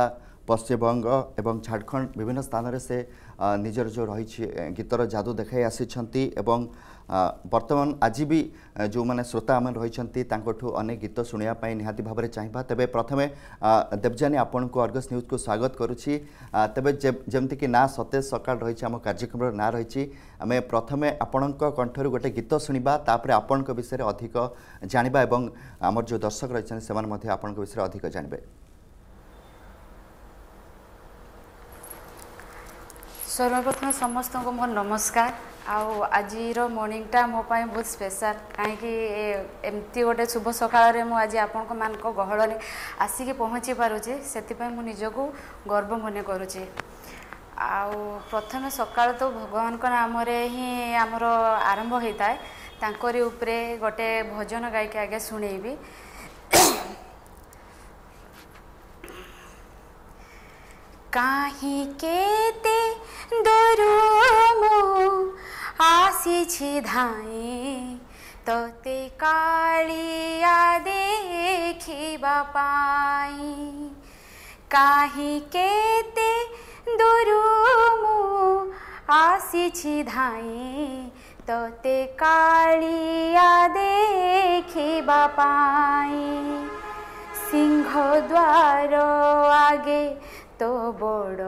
ପଶ୍ଚିମବଙ୍ଗ ଏବଂ ଝାଡ଼ଖଣ୍ଡ ବିଭିନ୍ନ ସ୍ଥାନରେ ସେ ନିଜର ଯେଉଁ ରହିଛି ଗୀତର ଯାଦୁ ଦେଖାଇ ଆସିଛନ୍ତି ଏବଂ ବର୍ତ୍ତମାନ ଆଜି ବି ଯେଉଁମାନେ ଶ୍ରୋତାମାନେ ରହିଛନ୍ତି ତାଙ୍କଠୁ ଅନେକ ଗୀତ ଶୁଣିବା ପାଇଁ ନିହାତି ଭାବରେ ଚାହିଁବା ତେବେ ପ୍ରଥମେ ଦେବଜାନୀ ଆପଣଙ୍କୁ ଅର୍ଗସ୍ ନ୍ୟୁଜ୍କୁ ସ୍ୱାଗତ କରୁଛି ତେବେ ଯେମିତିକି ନା ସତେଜ ସକାଳ ରହିଛି ଆମ କାର୍ଯ୍ୟକ୍ରମର ନାଁ ରହିଛି ଆମେ ପ୍ରଥମେ ଆପଣଙ୍କ କଣ୍ଠରୁ ଗୋଟେ ଗୀତ ଶୁଣିବା ତାପରେ ଆପଣଙ୍କ ବିଷୟରେ ଅଧିକ ଜାଣିବା ଏବଂ ଆମର ଯେଉଁ ଦର୍ଶକ ରହିଛନ୍ତି ସେମାନେ ମଧ୍ୟ ଆପଣଙ୍କ ବିଷୟରେ ଅଧିକ ଜାଣିବେ
ସର୍ବପ୍ରଥମେ ସମସ୍ତଙ୍କୁ ମୋର ନମସ୍କାର ଆଉ ଆଜିର ମର୍ଣ୍ଣିଂଟା ମୋ ପାଇଁ ବହୁତ ସ୍ପେଶାଲ କାହିଁକି ଏମିତି ଗୋଟେ ଶୁଭ ସକାଳରେ ମୁଁ ଆଜି ଆପଣଙ୍କ ମାନଙ୍କ ଗହଳରେ ଆସିକି ପହଞ୍ଚି ପାରୁଛି ସେଥିପାଇଁ ମୁଁ ନିଜକୁ ଗର୍ବ ମନେ କରୁଛି ଆଉ ପ୍ରଥମେ ସକାଳୁ ତ ଭଗବାନଙ୍କ ନାମରେ ହିଁ ଆମର ଆରମ୍ଭ ହୋଇଥାଏ ତାଙ୍କରି ଉପରେ ଗୋଟେ ଭଜନ ଗାଇକି ଆଜ୍ଞା ଶୁଣେଇବି କାହିଁ କେତେ দরুমু আসিছি ধাঁয়ে ততে কালিয়া দেখিবা পাই কাহি কেতে দরুমু আসিছি ধাই তোতে কালিয়া দেখিবা পাই সিংহ দ্বার আগে এত বড়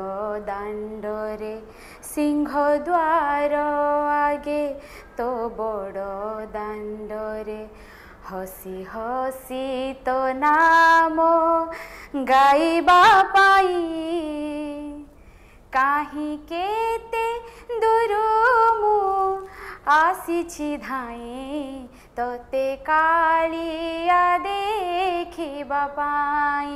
দাণ্ডরে সিংহদ্বার আগে তো বড় দাণ্ডরে হসি হসি তো নাম গাইবা পাই কাহিকেতে দূরু মু আসিছি ধাই তোতে কালিয়া দেখিবা পাই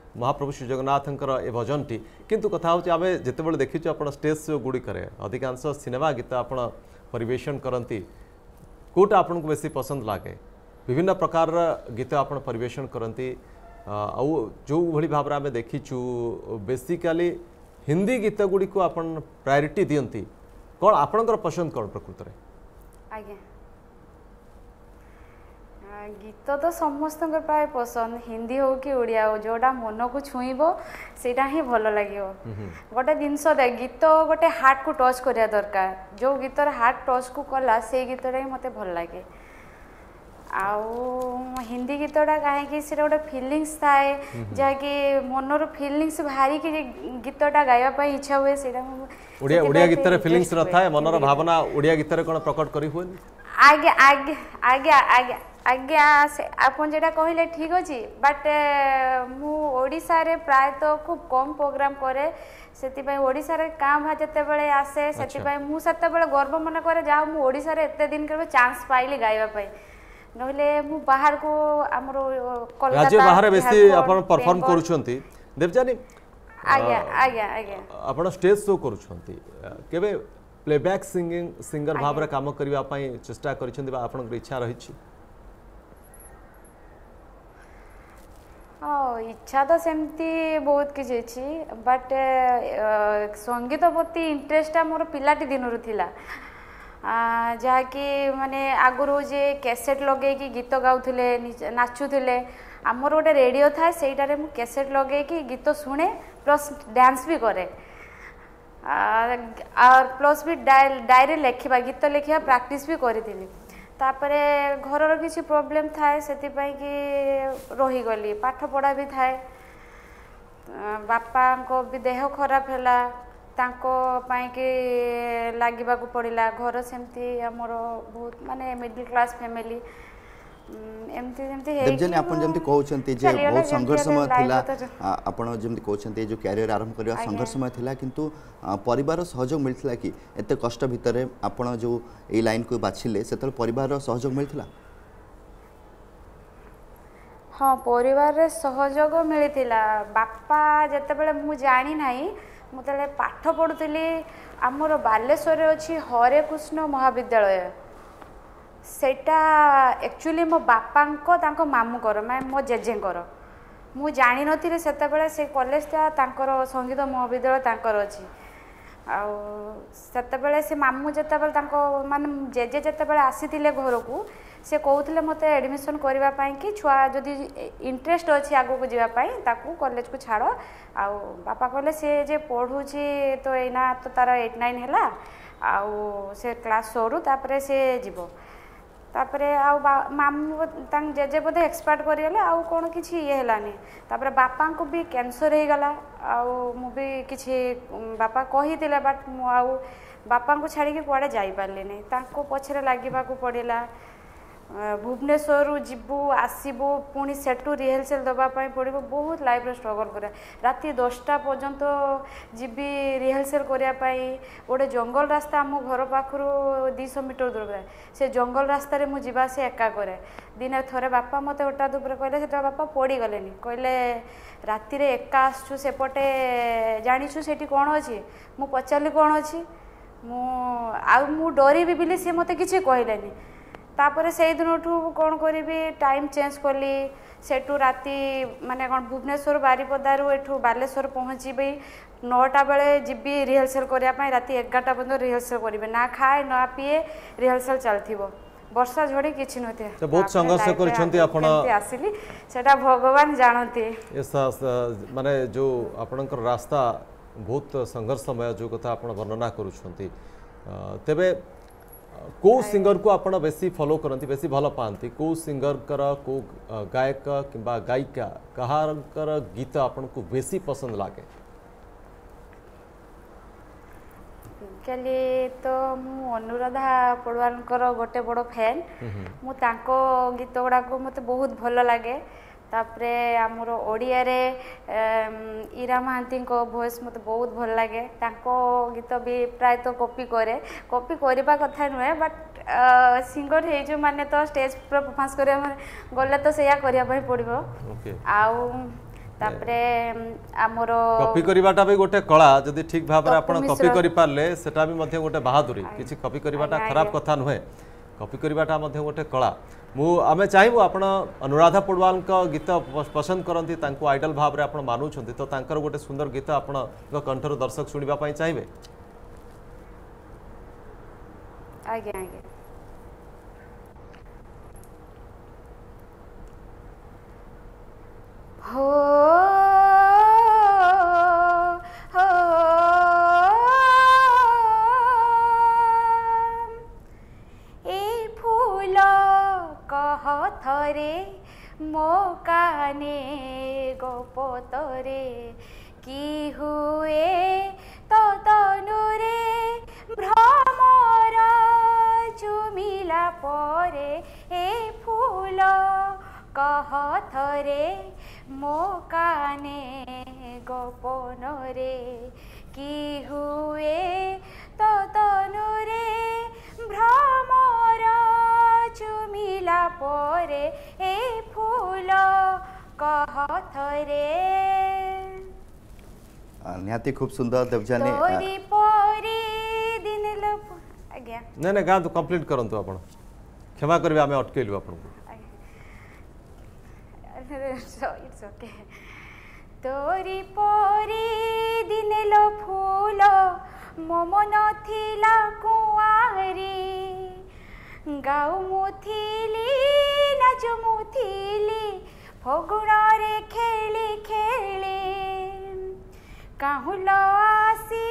महाप्रभु श्री जगन्नाथंकर ए भजन टी किंतु कथा आम जिते बड़े देखीचु आप स्टेज शो गुड़े अधिकांश सिनेमा गीत आप करती कौट आपन को बेस पसंद लगे विभिन्न प्रकार गीत आप परेषण करती जो भाई भाव आम देखीचु बेसिकाली हिंदी गीत गुड़ी को आप प्रायोरीटी दिखती कौन आपण पसंद कौन प्रकृत आज्ञा
গীত তো সমস্ত প্রায় পসন্দ হিন্দি হো কি ওড়িয়া হো যেটা মনকু ছুঁইব সেটা হি ভাল লাগিব গোটে জিনিস দেখ গীত গোটে হার্ট কু টচ করা দরকার যে গীতর হার্ট টচ কু কলা সেই গীতটা হি মতো ভাল লাগে ଆଉ ହିନ୍ଦୀ ଗୀତଟା କାହିଁକି ସେଇଟା ଗୋଟେ ଫିଲିଙ୍ଗସ୍ ଥାଏ ଯାହାକି ମନରୁ ଫିଲିଙ୍ଗସ୍ ବାହାରିକି ଯେ ଗୀତଟା ଗାଇବା ପାଇଁ ଇଚ୍ଛା ହୁଏ ସେଇଟା
ଓଡ଼ିଆ ଓଡ଼ିଆ ଗୀତରେ ଫିଲିଙ୍ଗସ୍ ନଥାଏ ମନର ଭାବନା ଓଡ଼ିଆ ଗୀତରେ କ'ଣ ପ୍ରକଟ କରି ହୁଏନି
ଆଜ୍ଞା ଆଜ୍ଞା ଆଜ୍ଞା ଆଜ୍ଞା ଆଜ୍ଞା ଆପଣ ଯେଉଁଟା କହିଲେ ଠିକ୍ ଅଛି ବଟ୍ ମୁଁ ଓଡ଼ିଶାରେ ପ୍ରାୟତଃ ଖୁବ୍ କମ୍ ପ୍ରୋଗ୍ରାମ୍ କରେ ସେଥିପାଇଁ ଓଡ଼ିଶାରେ କାଁ ଭା ଯେତେବେଳେ ଆସେ ସେଥିପାଇଁ ମୁଁ ସେତେବେଳେ ଗର୍ବ ମନେ କରେ ଯାହା ମୁଁ ଓଡ଼ିଶାରେ ଏତେ ଦିନ କେବେ ଚାନ୍ସ ପାଇଲି ଗାଇବା ପାଇଁ ନହେଲେ ମୁଁ ବାହାରକୁ ଆମର
ରାଜ୍ୟ ବାହାରେ ବେଶୀ ଆପଣ ପରଫର୍ମ କରୁଛନ୍ତି ଦେବଜାନୀ
ଆଜ୍ଞା ଆଜ୍ଞା ଆଜ୍ଞା
ଆପଣ ଷ୍ଟେଜ୍ ଶୋ କରୁଛନ୍ତି କେବେ ପ୍ଲେବ୍ୟାକ୍ ସିଙ୍ଗିଂ ସିଙ୍ଗର୍ ଭାବରେ କାମ କରିବା ପାଇଁ ଚେଷ୍ଟା କରିଛନ୍ତି ବା ଆପଣଙ୍କର ଇଚ୍ଛା ରହିଛି
ହଁ ଇଚ୍ଛା ତ ସେମିତି ବହୁତ କିଛି ଅଛି ବଟ୍ ସଙ୍ଗୀତ ପ୍ରତି ଇଣ୍ଟରେଷ୍ଟଟା ମୋର ପିଲାଟି ଦିନରୁ ଥିଲା ଯାହାକି ମାନେ ଆଗରୁ ଯେ କ୍ୟାସେଟ୍ ଲଗେଇକି ଗୀତ ଗାଉଥିଲେ ନାଚୁଥିଲେ ଆମର ଗୋଟେ ରେଡ଼ିଓ ଥାଏ ସେଇଟାରେ ମୁଁ କ୍ୟାସେଟ୍ ଲଗେଇକି ଗୀତ ଶୁଣେ ପ୍ଲସ୍ ଡ୍ୟାନ୍ସ ବି କରେ ପ୍ଲସ୍ ବି ଡାଏରୀ ଲେଖିବା ଗୀତ ଲେଖିବା ପ୍ରାକ୍ଟିସ୍ ବି କରିଥିଲି ତାପରେ ଘରର କିଛି ପ୍ରୋବ୍ଲେମ୍ ଥାଏ ସେଥିପାଇଁ କି ରହିଗଲି ପାଠପଢ଼ା ବି ଥାଏ ବାପାଙ୍କ ବି ଦେହ ଖରାପ ହେଲା ତାଙ୍କ ପାଇଁ କି ଲାଗିବାକୁ ପଡ଼ିଲା ଘର ସେମିତି ଆମର ବହୁତ ମାନେ ମିଡ଼ିଲ୍ କ୍ଲାସ୍ ଫ୍ୟାମିଲି ଏମିତି ଯେମିତି
ଦେବଜେନ ଆପଣ ଯେମିତି କହୁଛନ୍ତି ଯେ ବହୁତ ସଂଘର୍ଷମୟ ଥିଲା ଆପଣ ଯେମିତି କହୁଛନ୍ତି ଏ ଯେଉଁ କ୍ୟାରିୟର ଆରମ୍ଭ କରିବା ସଂଘର୍ଷମୟ ଥିଲା କିନ୍ତୁ ପରିବାରର ସହଯୋଗ ମିଳିଥିଲା କି ଏତେ କଷ୍ଟ ଭିତରେ ଆପଣ ଯେଉଁ ଏଇ ଲାଇନକୁ ବାଛିଲେ ସେତେବେଳେ ପରିବାରର ସହଯୋଗ ମିଳିଥିଲା
ହଁ ପରିବାରରେ ସହଯୋଗ ମିଳିଥିଲା ବାପା ଯେତେବେଳେ ମୁଁ ଜାଣିନାହିଁ ମୁଁ ଯେତେବେଳେ ପାଠ ପଢ଼ୁଥିଲି ଆମର ବାଲେଶ୍ୱରରେ ଅଛି ହରେକୃଷ୍ଣ ମହାବିଦ୍ୟାଳୟ ସେଇଟା ଆକ୍ଚୁଆଲି ମୋ ବାପାଙ୍କ ତାଙ୍କ ମାମୁଁଙ୍କର ମାନେ ମୋ ଜେଜେଙ୍କର ମୁଁ ଜାଣିନଥିଲି ସେତେବେଳେ ସେ କଲେଜଟା ତାଙ୍କର ସଙ୍ଗୀତ ମହାବିଦ୍ୟାଳୟ ତାଙ୍କର ଅଛି ଆଉ ସେତେବେଳେ ସେ ମାମୁଁ ଯେତେବେଳେ ତାଙ୍କ ମାନେ ଜେଜେ ଯେତେବେଳେ ଆସିଥିଲେ ଘରକୁ ସେ କହୁଥିଲେ ମୋତେ ଆଡ଼ମିସନ୍ କରିବା ପାଇଁ କି ଛୁଆ ଯଦି ଇଣ୍ଟରେଷ୍ଟ ଅଛି ଆଗକୁ ଯିବା ପାଇଁ ତାକୁ କଲେଜକୁ ଛାଡ଼ ଆଉ ବାପା କହିଲେ ସିଏ ଯେ ପଢ଼ୁଛି ତ ଏଇନା ତ ତା'ର ଏଇଟ୍ ନାଇନ୍ ହେଲା ଆଉ ସେ କ୍ଲାସ୍ ସରୁ ତାପରେ ସେ ଯିବ ତାପରେ ଆଉ ମାମୁଁ ତାଙ୍କ ଜେଜେ ବୋଧେ ଏକ୍ସପାର୍ଟ କରିଗଲେ ଆଉ କ'ଣ କିଛି ଇଏ ହେଲାନି ତାପରେ ବାପାଙ୍କୁ ବି କ୍ୟାନ୍ସର ହେଇଗଲା ଆଉ ମୁଁ ବି କିଛି ବାପା କହିଥିଲେ ବଟ୍ ମୁଁ ଆଉ ବାପାଙ୍କୁ ଛାଡ଼ିକି କୁଆଡ଼େ ଯାଇପାରିଲିନି ତାଙ୍କୁ ପଛରେ ଲାଗିବାକୁ ପଡ଼ିଲା ଭୁବନେଶ୍ୱରରୁ ଯିବୁ ଆସିବୁ ପୁଣି ସେଠୁ ରିହର୍ସାଲ୍ ଦେବା ପାଇଁ ପଡ଼ିବ ବହୁତ ଲାଇଫ୍ରେ ଷ୍ଟ୍ରଗଲ୍ କରିବା ରାତି ଦଶଟା ପର୍ଯ୍ୟନ୍ତ ଯିବି ରିହର୍ସାଲ୍ କରିବା ପାଇଁ ଗୋଟେ ଜଙ୍ଗଲ ରାସ୍ତା ଆମ ଘର ପାଖରୁ ଦୁଇଶହ ମିଟର ଦୂରରେ ସେ ଜଙ୍ଗଲ ରାସ୍ତାରେ ମୁଁ ଯିବା ଆସିବା ଏକା କରେ ଦିନେ ଥରେ ବାପା ମୋତେ ହଠାତ୍ ଉପରେ କହିଲେ ସେତେବେଳେ ବାପା ପଡ଼ିଗଲେନି କହିଲେ ରାତିରେ ଏକା ଆସୁଛୁ ସେପଟେ ଜାଣିଛୁ ସେଠି କ'ଣ ଅଛି ମୁଁ ପଚାରିଲି କ'ଣ ଅଛି ମୁଁ ଆଉ ମୁଁ ଡରିବି ବୋଲି ସିଏ ମୋତେ କିଛି କହିଲେନି ତାପରେ ସେଇଦିନଠୁ କ'ଣ କରିବି ଟାଇମ୍ ଚେଞ୍ଜ କଲି ସେଠୁ ରାତି ମାନେ କ'ଣ ଭୁବନେଶ୍ୱର ବାରିପଦାରୁ ଏଠୁ ବାଲେଶ୍ୱର ପହଞ୍ଚିବି ନଅଟା ବେଳେ ଯିବି ରିହର୍ସାଲ୍ କରିବା ପାଇଁ ରାତି ଏଗାରଟା ପର୍ଯ୍ୟନ୍ତ ରିହର୍ସାଲ୍ କରିବି ନା ଖାଏ ନା ପିଏ ରିହର୍ସାଲ୍ ଚାଲିଥିବ ବର୍ଷା ଝଡ଼ି କିଛି
ନଥିଲା ବହୁତ ସଂଘର୍ଷ କରିଛନ୍ତି ଆପଣ
ଆସିଲି ସେଟା ଭଗବାନ ଜାଣନ୍ତି
ମାନେ ଯେଉଁ ଆପଣଙ୍କର ରାସ୍ତା ବହୁତ ସଂଘର୍ଷମୟ ଯେଉଁ କଥା ଆପଣ ବର୍ଣ୍ଣନା କରୁଛନ୍ତି ତେବେ को सिंगर को आप बेसी फलो करती बेस भल पाती को सिंगर कर को गायक कि गायिका कहार गीत आपण को बेसी पसंद
लगे तो ତ ମୁଁ ଅନୁରାଧା ପଡ଼ୱାଲଙ୍କର ଗୋଟେ ବଡ଼ ଫ୍ୟାନ୍ ମୁଁ ତାଙ୍କ ଗୀତ ଗୁଡ଼ାକୁ ମୋତେ ତାପରେ ଆମର ଓଡ଼ିଆରେ ଇରା ମହାନ୍ତିଙ୍କ ଭଏସ୍ ମୋତେ ବହୁତ ଭଲ ଲାଗେ ତାଙ୍କ ଗୀତ ବି ପ୍ରାୟତଃ କପି କରେ କପି କରିବା କଥା ନୁହେଁ ବଟ୍ ସିଙ୍ଗର ହେଇଛୁ ମାନେ ତ ଷ୍ଟେଜ୍ ପୁରା ପରଫର୍ମାନ୍ସ କରିବା ଗଲେ ତ ସେଇଆ କରିବା ପାଇଁ ପଡ଼ିବ ଆଉ ତାପରେ ଆମର
କପି କରିବାଟା ବି ଗୋଟେ କଳା ଯଦି ଠିକ୍ ଭାବରେ ଆପଣ କପି କରିପାରିଲେ ସେଟା ବି ମଧ୍ୟ ଗୋଟେ ବାହାଦୁରୀ କିଛି କପି କରିବାଟା ଖରାପ କଥା ନୁହେଁ କପି କରିବାଟା ମଧ୍ୟ ଗୋଟେ କଳା मुझे चाहबू आपण अनुराधा पौडवाल गीत पसंद करती आइडल भाव में आप मानुंट तो गोटे सुंदर गीत आपण कंठर दर्शक शुणापी चाहिए आज्ञा आज्ञा खूब
सुंदर देवजा हाँ।
तो
तोरी पोरी दिन लप आ
गया आज्ञा नै गा तो कंप्लीट करन तो आपण क्षमा करबे
आमे अटकेलु आपण को सो इट्स ओके तोरी पोरी दिन लो फूल मो मन थिला कुआरी गाउ मु थिली नाच मु थिली भोगो কাহুল আসি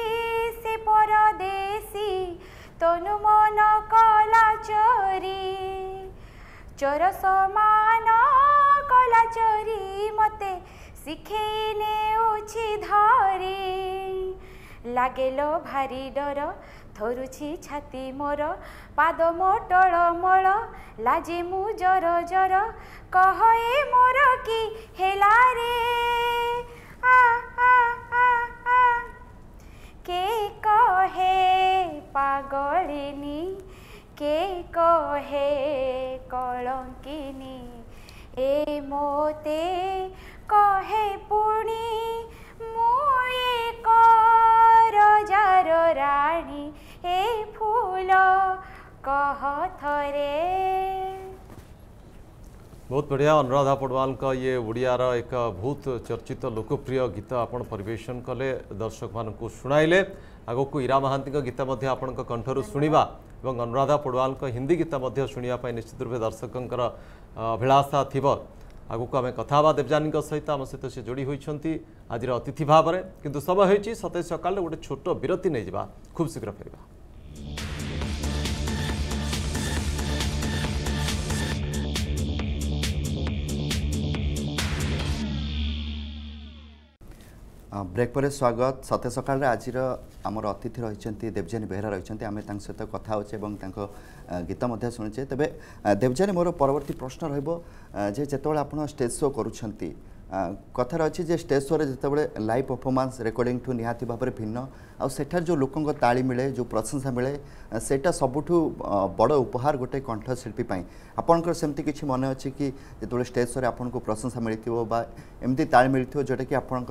সে পরদেশি তনু মন কলা চোরি চোর সমান কলা চোরি মতে শিখেই নেউছি ধরি লাগেল ভারি ডর ধরুছি ছাতি মোর পাদ মো টলমল লাজে মু জর জর কহে মোর কি হেলা রে আ আ কে কহে পাগলিনী কে কহে কলঙ্কিনী এ মতে কহে পুণি মই রজার রাণী
এ ফুল কহ থরে बहुत बढ़िया अनुराधा पडवाल का ये ओडियार एक बहुत चर्चित लोकप्रिय गीत आपण परिवेशन कले दर्शक मान शुणाइले आगक ईरा महांती गीत आपण कंठर शुणा और अनुराधा पडवाल हिंदी गीत शुणापी निश्चित रूप दर्शकों अभिलाषा थी आगक आम कथा देवजानी सहित आम सहित से जोड़ी होती आज अतिथि भाव में कितु समय हो सत सका गोटे छोट विरती नहीं जावा खूब शीघ्र फेरवा
ବ୍ରେକ୍ ପରେ ସ୍ୱାଗତ ସତ୍ୟ ସକାଳରେ ଆଜିର ଆମର ଅତିଥି ରହିଛନ୍ତି ଦେବଜାନୀ ବେହେରା ରହିଛନ୍ତି ଆମେ ତାଙ୍କ ସହିତ କଥା ହେଉଛେ ଏବଂ ତାଙ୍କ ଗୀତ ମଧ୍ୟ ଶୁଣିଛେ ତେବେ ଦେବଜାନୀ ମୋର ପରବର୍ତ୍ତୀ ପ୍ରଶ୍ନ ରହିବ ଯେ ଯେତେବେଳେ ଆପଣ ଷ୍ଟେଜ୍ ଶୋ କରୁଛନ୍ତି কথার অছি যে স্টেজ শোরে যেতবে লাইভ পরফরমান্স রেকর্ডিং টু নিহাতি ভাবে ভিন্ন আঠার যে লোক তাড়ি মিলে যে প্রশংসা মিলে সেটা সবুঠু বড় উপহার গোটে কণ্ঠশিল্পী আপনার সেমতি কিছু মনে অছি কি যেতবে স্টেজ শোরে আপনার প্রশংসা মিলি বা এমতি তাড়ি মিলি যেটা কি আপনার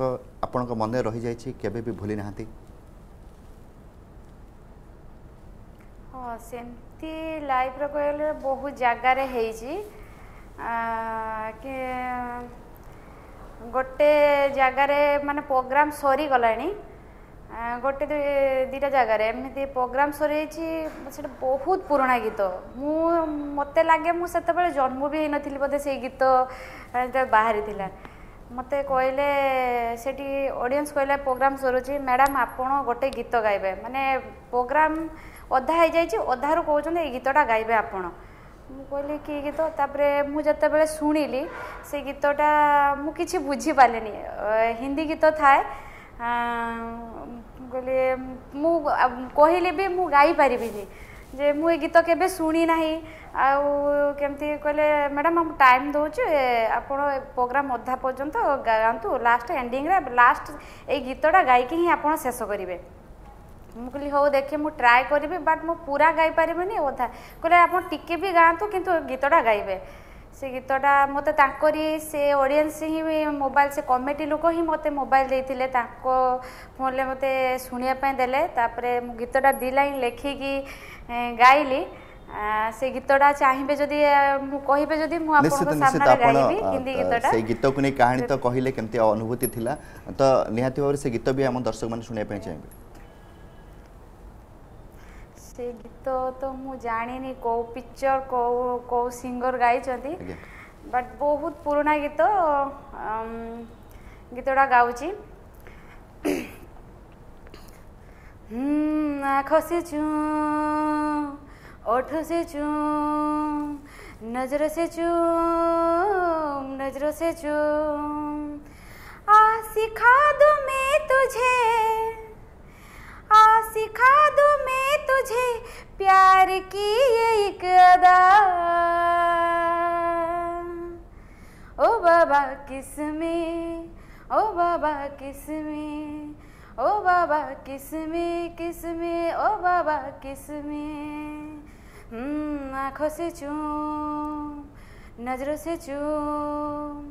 আপনার মনে রয়ে যাই কেবে
বি ভুলে না সেমতি লাইভ কে বহু জায়গায় হয়েছি ଗୋଟେ ଜାଗାରେ ମାନେ ପ୍ରୋଗ୍ରାମ୍ ସରିଗଲାଣି ଗୋଟେ ଦୁଇଟା ଜାଗାରେ ଏମିତି ପ୍ରୋଗ୍ରାମ୍ ସରିଯାଇଛି ସେଇଟା ବହୁତ ପୁରୁଣା ଗୀତ ମୁଁ ମୋତେ ଲାଗେ ମୁଁ ସେତେବେଳେ ଜନ୍ମ ବି ହେଇନଥିଲି ବୋଧେ ସେଇ ଗୀତ ବାହାରିଥିଲା ମୋତେ କହିଲେ ସେଠି ଅଡ଼ିଏନ୍ସ କହିଲେ ପ୍ରୋଗ୍ରାମ୍ ସରୁଛି ମ୍ୟାଡ଼ାମ୍ ଆପଣ ଗୋଟେ ଗୀତ ଗାଇବେ ମାନେ ପ୍ରୋଗ୍ରାମ୍ ଅଧା ହେଇଯାଇଛି ଅଧାରୁ କହୁଛନ୍ତି ଏଇ ଗୀତଟା ଗାଇବେ ଆପଣ ମୁଁ କହିଲି କି ଗୀତ ତାପରେ ମୁଁ ଯେତେବେଳେ ଶୁଣିଲି ସେ ଗୀତଟା ମୁଁ କିଛି ବୁଝିପାରିଲିନି ହିନ୍ଦୀ ଗୀତ ଥାଏ କହିଲି ମୁଁ କହିଲି ବି ମୁଁ ଗାଇପାରିବିନି ଯେ ମୁଁ ଏ ଗୀତ କେବେ ଶୁଣି ନାହିଁ ଆଉ କେମିତି କହିଲେ ମ୍ୟାଡ଼ାମ୍ ଆମ ଟାଇମ୍ ଦେଉଛି ଆପଣ ଏ ପ୍ରୋଗ୍ରାମ୍ ଅଧା ପର୍ଯ୍ୟନ୍ତ ଗାଆନ୍ତୁ ଲାଷ୍ଟ ଏଣ୍ଡିଂରେ ଲାଷ୍ଟ ଏଇ ଗୀତଟା ଗାଇକି ହିଁ ଆପଣ ଶେଷ କରିବେ मुझे हाउ देखे मुझे ट्राए करी बट मुझ पूरा गाई पारिनी अधा कह आप टिके भी गातु कि गीतटा गाइबे से गीतटा मत से ऑडियंस ही मोबाइल से कमेटी लोक ही मत मोबाइल देते फोन में मत शुणापी देपर मु गीतटा दी लाइन लेखिकी गायली से गीतटा चाहिए
जदि
कहे
जदि
से
गीत
को
कहानी
तो
कहले
कमी
अनुभूति तो निहाती भाव से गीत भी आम दर्शक मैंने शुणापी चाहिए ସେ ଗୀତ
ତ ମୁଁ ଜାଣିନି କେଉଁ ପିକ୍ଚର କେଉଁ କେଉଁ ସିଙ୍ଗର ଗାଇଛନ୍ତି ବଟ୍ ବହୁତ ପୁରୁଣା ଗୀତ ଗୀତଟା ଗାଉଛି ଖସିଛୁ ओठों से चूम नजर ନଜର चूम नजर से चूम आ सिखा दूँ मैं तुझे आ सिखा दू मैं तुझे प्यार की ये एक अदा ओ बाबा किस में ओ बाबा किस में ओ बाबा किस में किस में ओ बाबा किस में हम्म, आँखों से चूम नज़रों से चूम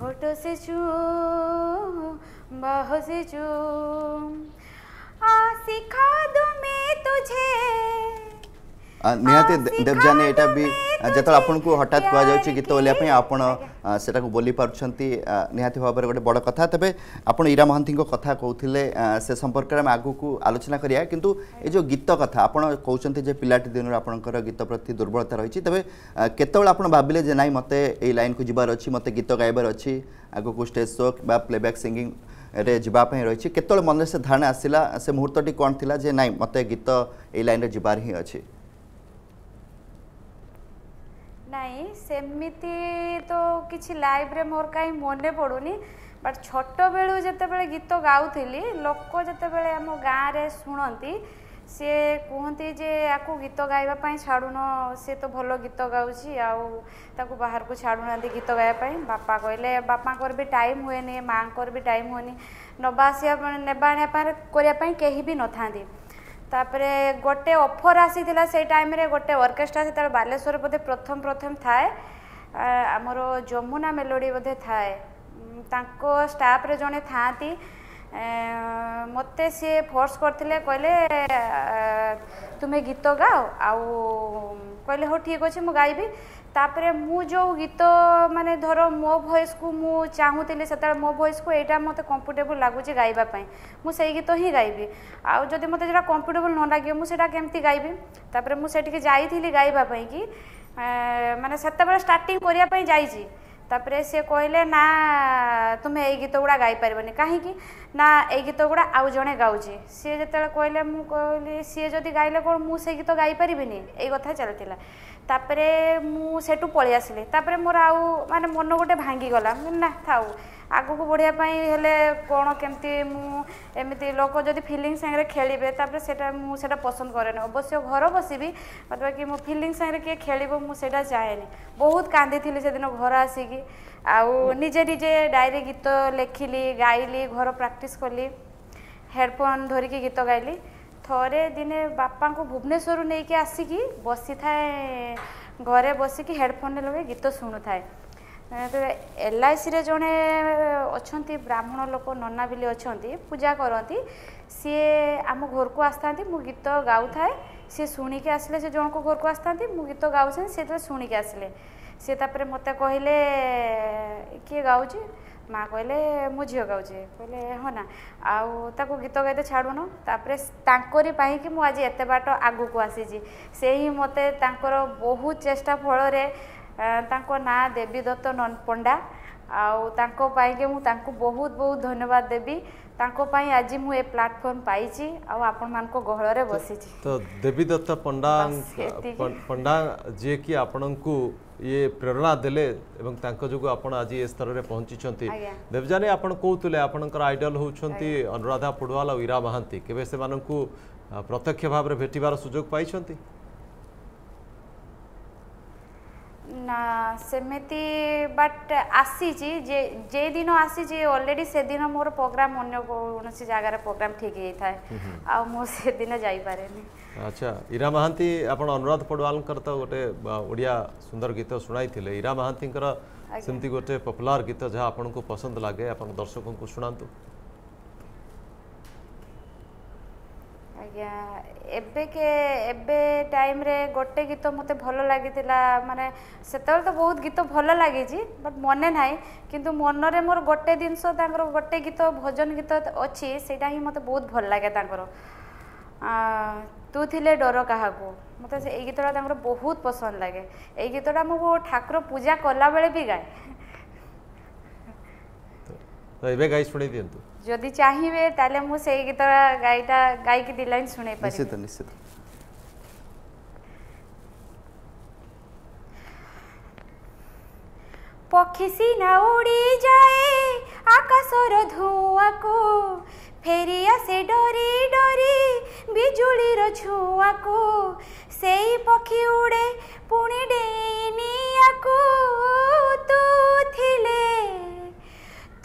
होठों से चूम बाहों से चूम
ନିହାତି ଦେବଯାନୀ ଏଇଟା ବି ଯେତେବେଳେ ଆପଣଙ୍କୁ ହଠାତ୍ କୁହାଯାଉଛି ଗୀତ ବୋଲିବା ପାଇଁ ଆପଣ ସେଟାକୁ ବୋଲି ପାରୁଛନ୍ତି ନିହାତି ଭାବରେ ଗୋଟେ ବଡ଼ କଥା ତେବେ ଆପଣ ଇରା ମହାନ୍ତିଙ୍କ କଥା କହୁଥିଲେ ସେ ସମ୍ପର୍କରେ ଆମେ ଆଗକୁ ଆଲୋଚନା କରିବା କିନ୍ତୁ ଏ ଯେଉଁ ଗୀତ କଥା ଆପଣ କହୁଛନ୍ତି ଯେ ପିଲାଟି ଦିନରୁ ଆପଣଙ୍କର ଗୀତ ପ୍ରତି ଦୁର୍ବଳତା ରହିଛି ତେବେ କେତେବେଳେ ଆପଣ ଭାବିଲେ ଯେ ନାଇଁ ମୋତେ ଏଇ ଲାଇନ୍କୁ ଯିବାର ଅଛି ମୋତେ ଗୀତ ଗାଇବାର ଅଛି ଆଗକୁ ଷ୍ଟେଜ୍ ଶୋ କିମ୍ବା ପ୍ଲେବ୍ୟାକ୍ ସିଙ୍ଗିଂ ରେ ଯିବା ପାଇଁ ରହିଛି କେତେବେଳେ ମନରେ ସେ ଧାରଣା ଆସିଲା ସେ ମୁହୂର୍ତ୍ତଟି କ'ଣ ଥିଲା ଯେ ନାଇଁ ମୋତେ ଗୀତ ଏଇ ଲାଇନ୍ରେ ଯିବାର ହିଁ ଅଛି
ନାଇଁ ସେମିତି ତ କିଛି ଲାଇଭ୍ରେ ମୋର କାହିଁ ମନେ ପଡ଼ୁନି ବଟ୍ ଛୋଟବେଳୁ ଯେତେବେଳେ ଗୀତ ଗାଉଥିଲି ଲୋକ ଯେତେବେଳେ ଆମ ଗାଁରେ ଶୁଣନ୍ତି ସିଏ କୁହନ୍ତି ଯେ ୟାକୁ ଗୀତ ଗାଇବା ପାଇଁ ଛାଡ଼ୁନ ସିଏ ତ ଭଲ ଗୀତ ଗାଉଛି ଆଉ ତାକୁ ବାହାରକୁ ଛାଡ଼ୁନାହାନ୍ତି ଗୀତ ଗାଇବା ପାଇଁ ବାପା କହିଲେ ବାପାଙ୍କର ବି ଟାଇମ୍ ହୁଏନି ମାଆଙ୍କର ବି ଟାଇମ୍ ହୁଏନି ନେବା ଆସିବା ନେବା ଆଣିବା ପାଇଁ କରିବା ପାଇଁ କେହି ବି ନଥାନ୍ତି ତାପରେ ଗୋଟେ ଅଫର୍ ଆସିଥିଲା ସେଇ ଟାଇମ୍ରେ ଗୋଟେ ଅର୍କେଷ୍ଟ୍ରା ସେତେବେଳେ ବାଲେଶ୍ୱର ବୋଧେ ପ୍ରଥମ ପ୍ରଥମ ଥାଏ ଆମର ଯମୁନା ମେଲୋଡ଼ି ବୋଧେ ଥାଏ ତାଙ୍କ ଷ୍ଟାଫ୍ରେ ଜଣେ ଥାଆନ୍ତି ମୋତେ ସିଏ ଫୋର୍ସ କରିଥିଲେ କହିଲେ ତୁମେ ଗୀତ ଗାଅ ଆଉ କହିଲେ ହଉ ଠିକ୍ ଅଛି ମୁଁ ଗାଇବି ତାପରେ ମୁଁ ଯେଉଁ ଗୀତ ମାନେ ଧର ମୋ ଭଏସ୍କୁ ମୁଁ ଚାହୁଁଥିଲି ସେତେବେଳେ ମୋ ଭଏସ୍କୁ ଏଇଟା ମୋତେ କମ୍ଫର୍ଟେବୁଲ୍ ଲାଗୁଛି ଗାଇବା ପାଇଁ ମୁଁ ସେଇ ଗୀତ ହିଁ ଗାଇବି ଆଉ ଯଦି ମୋତେ ଯେଉଁଟା କମ୍ଫର୍ଟେବୁଲ୍ ନ ଲାଗିବ ମୁଁ ସେଇଟା କେମିତି ଗାଇବି ତାପରେ ମୁଁ ସେଠିକି ଯାଇଥିଲି ଗାଇବା ପାଇଁକି ମାନେ ସେତେବେଳେ ଷ୍ଟାର୍ଟିଂ କରିବା ପାଇଁ ଯାଇଛି ତାପରେ ସିଏ କହିଲେ ନା ତୁମେ ଏଇ ଗୀତ ଗୁଡ଼ା ଗାଇପାରିବନି କାହିଁକି ନା ଏଇ ଗୀତ ଗୁଡ଼ା ଆଉ ଜଣେ ଗାଉଛି ସିଏ ଯେତେବେଳେ କହିଲେ ମୁଁ କହିଲି ସିଏ ଯଦି ଗାଇଲେ କ'ଣ ମୁଁ ସେଇ ଗୀତ ଗାଇପାରିବିନି ଏଇ କଥା ଚାଲିଥିଲା ତାପରେ ମୁଁ ସେଠୁ ପଳେଇ ଆସିଲି ତାପରେ ମୋର ଆଉ ମାନେ ମନ ଗୋଟେ ଭାଙ୍ଗିଗଲା ମୁଁ ନା ଥାଉ ଆଗକୁ ବଢ଼ିବା ପାଇଁ ହେଲେ କ'ଣ କେମିତି ମୁଁ ଏମିତି ଲୋକ ଯଦି ଫିଲିଙ୍ଗ ସାଙ୍ଗରେ ଖେଳିବେ ତାପରେ ସେଇଟା ମୁଁ ସେଇଟା ପସନ୍ଦ କରେନି ଅବଶ୍ୟ ଘର ବସିବି ମାତ୍ର କି ମୋ ଫିଲିଙ୍ଗ ସାଙ୍ଗରେ କିଏ ଖେଳିବ ମୁଁ ସେଇଟା ଚାହେଁନି ବହୁତ କାନ୍ଦିଥିଲି ସେଦିନ ଘର ଆସିକି ଆଉ ନିଜେ ନିଜେ ଡାଏରୀ ଗୀତ ଲେଖିଲି ଗାଇଲି ଘର ପ୍ରାକ୍ଟିସ୍ କଲି ହେଡ଼ଫୋନ୍ ଧରିକି ଗୀତ ଗାଇଲି ଥରେ ଦିନେ ବାପାଙ୍କୁ ଭୁବନେଶ୍ୱରରୁ ନେଇକି ଆସିକି ବସିଥାଏ ଘରେ ବସିକି ହେଡ଼ଫୋନ୍ରେ ଲଗାଇ ଗୀତ ଶୁଣୁଥାଏ ତେବେ ଏଲ୍ଆଇସିରେ ଜଣେ ଅଛନ୍ତି ବ୍ରାହ୍ମଣ ଲୋକ ନନା ବୋଲି ଅଛନ୍ତି ପୂଜା କରନ୍ତି ସିଏ ଆମ ଘରକୁ ଆସିଥାନ୍ତି ମୁଁ ଗୀତ ଗାଉଥାଏ ସିଏ ଶୁଣିକି ଆସିଲେ ସେ ଜଣଙ୍କ ଘରକୁ ଆସିଥାନ୍ତି ମୁଁ ଗୀତ ଗାଉଛନ୍ତି ସେ ଯେତେବେଳେ ଶୁଣିକି ଆସିଲେ ସିଏ ତାପରେ ମୋତେ କହିଲେ କିଏ ଗାଉଛି ମା କହିଲେ ମୋ ଝିଅ ଗାଉଛି କହିଲେ ହଁ ନା ଆଉ ତାକୁ ଗୀତ ଗାଇତେ ଛାଡ଼ୁନ ତାପରେ ତାଙ୍କରି ପାଇଁକି ମୁଁ ଆଜି ଏତେ ବାଟ ଆଗକୁ ଆସିଛି ସେ ହିଁ ମୋତେ ତାଙ୍କର ବହୁତ ଚେଷ୍ଟା ଫଳରେ ତାଙ୍କ ନାଁ ଦେବୀଦତ୍ତ ପଣ୍ଡା ଆଉ ତାଙ୍କ ପାଇଁକି ମୁଁ ତାଙ୍କୁ ବହୁତ ବହୁତ ଧନ୍ୟବାଦ ଦେବି ତାଙ୍କ ପାଇଁ ଆଜି ମୁଁ ଏ ପ୍ଲାଟଫର୍ମ ପାଇଛି ଆଉ ଆପଣମାନଙ୍କ ଗହଳରେ ବସିଛି
ତ ଦେବୀଦତ୍ତ ପଣ୍ଡା ପଣ୍ଡା ଯିଏକି ଆପଣଙ୍କୁ ଇଏ ପ୍ରେରଣା ଦେଲେ ଏବଂ ତାଙ୍କ ଯୋଗୁଁ ଆପଣ ଆଜି ଏ ସ୍ତରରେ ପହଞ୍ଚିଛନ୍ତି ଦେବଜାନୀ ଆପଣ କହୁଥିଲେ ଆପଣଙ୍କର ଆଇଡଲ୍ ହେଉଛନ୍ତି ଅନୁରାଧା ପୋଡ଼ୱାଲ ଆଉ ଇରା ମହାନ୍ତି କେବେ ସେମାନଙ୍କୁ ପ୍ରତ୍ୟକ୍ଷ ଭାବରେ ଭେଟିବାର ସୁଯୋଗ ପାଇଛନ୍ତି
না সেmeti বাট আসি জি জে দিন আসি জি অলরেডি সেদিন মোর প্রোগ্রাম অন্য কোনসি জাগারে প্রোগ্রাম ঠিক হই থাই আ মোর
সেদিনা যাই পারে না আচ্ছা ইরা মাহান্তি আপন অনুরোধ পড়ওয়াল কর তো গটে ওড়িয়া সুন্দর গীত শুনাই থিলে ইরা মাহান্তি কর সেমটি গটে পপুলার গীত যা আপন কো পছন্দ লাগে আপন দর্শক কো শুনানতু
ଆଜ୍ଞା ଏବେ କେ ଏବେ ଟାଇମ୍ରେ ଗୋଟେ ଗୀତ ମୋତେ ଭଲ ଲାଗିଥିଲା ମାନେ ସେତେବେଳେ ତ ବହୁତ ଗୀତ ଭଲ ଲାଗିଛି ବଟ୍ ମନେ ନାହିଁ କିନ୍ତୁ ମନରେ ମୋର ଗୋଟେ ଜିନିଷ ତାଙ୍କର ଗୋଟେ ଗୀତ ଭଜନ ଗୀତ ଅଛି ସେଇଟା ହିଁ ମୋତେ ବହୁତ ଭଲ ଲାଗେ ତାଙ୍କର ତୁ ଥିଲେ ଡର କାହାକୁ ମୋତେ ଏଇ ଗୀତଟା ତାଙ୍କର ବହୁତ ପସନ୍ଦ ଲାଗେ ଏଇ ଗୀତଟା ମୁଁ ଠାକୁର ପୂଜା କଲାବେଳେ ବି ଗାଏ
ଏବେ ଗାଇ ଶୁଣେଇ ଦିଅନ୍ତୁ
যদি চাহিবে তাহলে মু সেই গীত গাইটা গাইকি দি লাইন শুনাই পারি
নিশ্চিত নিশ্চিত
পক্ষী সিনা উড়ি যায় আকাশর ধোঁয়াকু ফেরি আসে ডরি ডরি বিজুলির ছুয়াকু সেই পক্ষী উড়ে পুনি ডেই নিয়াকু তু থিলে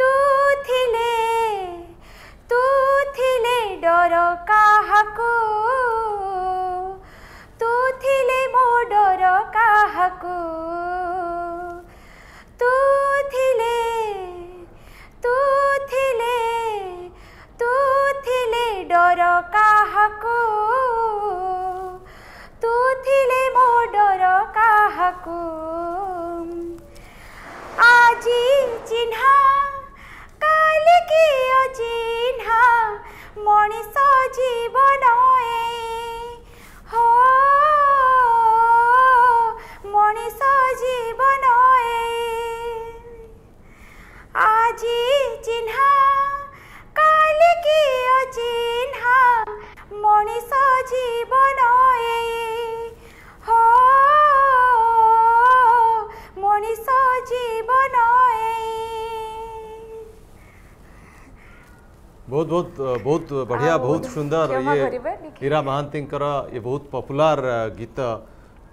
ତୁଥିଲେ ତୁଥିଲେ ଡର କାହାକୁ ତୁଥିଲେ ମୋ ଡର କାହାକୁ ତୁଥିଲେ ତୁଥିଲେ ତୁଥିଲେ ଡର କାହାକୁ ତୁଥିଲେ ମୋ ଡର କାହାକୁ ଆଜି ଚିହ୍ନା স্বৰ্গলৈকেও চিহ্না মনিষ জীৱন এই হনিষ জীৱন এই আজি চিহ্না কালিকেও চিহ্না মনিষ
জীৱন এই হয় बहुत
बहुत
बहुत बढ़िया
हाँ,
बहुत
सुंदर ये
हीरा महांती ये बहुत पॉपुलर गीत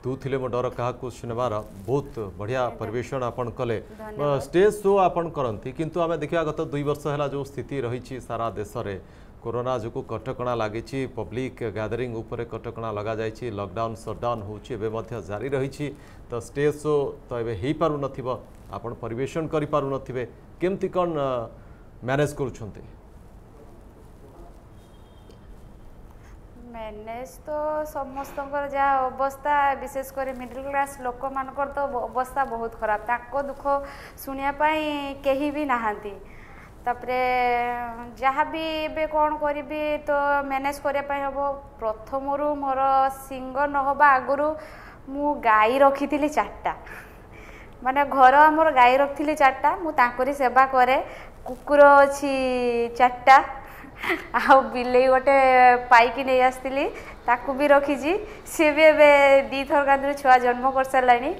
तू थे मो डर क्या सिनेमार बहुत बढ़िया परेषण आपन कले स्टेज शो आपन करती किंतु आम देखा गत दुई वर्ष है जो स्थित रही सारा देश में कोरोना जो कटक लगी पब्लिक गैदरिंग कटक लग जा लकडाउन सटडाउन हो जारी रही तो स्टेज शो तो ये हो पार नपण परेषण करें केमती कौन मैनेज करुंट
ଏନ୍ଏଚ୍ ତ ସମସ୍ତଙ୍କର ଯାହା ଅବସ୍ଥା ବିଶେଷ କରି ମିଡ଼ିଲ୍ କ୍ଲାସ୍ ଲୋକମାନଙ୍କର ତ ଅବସ୍ଥା ବହୁତ ଖରାପ ତାଙ୍କ ଦୁଃଖ ଶୁଣିବା ପାଇଁ କେହି ବି ନାହାନ୍ତି ତାପରେ ଯାହା ବି ଏବେ କ'ଣ କରିବି ତ ମ୍ୟାନେଜ୍ କରିବା ପାଇଁ ହେବ ପ୍ରଥମରୁ ମୋର ସିଙ୍ଗର୍ ନହେବା ଆଗରୁ ମୁଁ ଗାଈ ରଖିଥିଲି ଚାରିଟା ମାନେ ଘର ଆମର ଗାଈ ରଖିଥିଲି ଚାରିଟା ମୁଁ ତାଙ୍କରି ସେବା କରେ କୁକୁର ଅଛି ଚାରିଟା ଆଉ ବିଲେଇ ଗୋଟେ ପାଇକି ନେଇ ଆସିଥିଲି ତାକୁ ବି ରଖିଛି ସିଏ ବି ଏବେ ଦୁଇଥର କାନ୍ଦରୁ ଛୁଆ ଜନ୍ମ କରିସାରିଲାଣି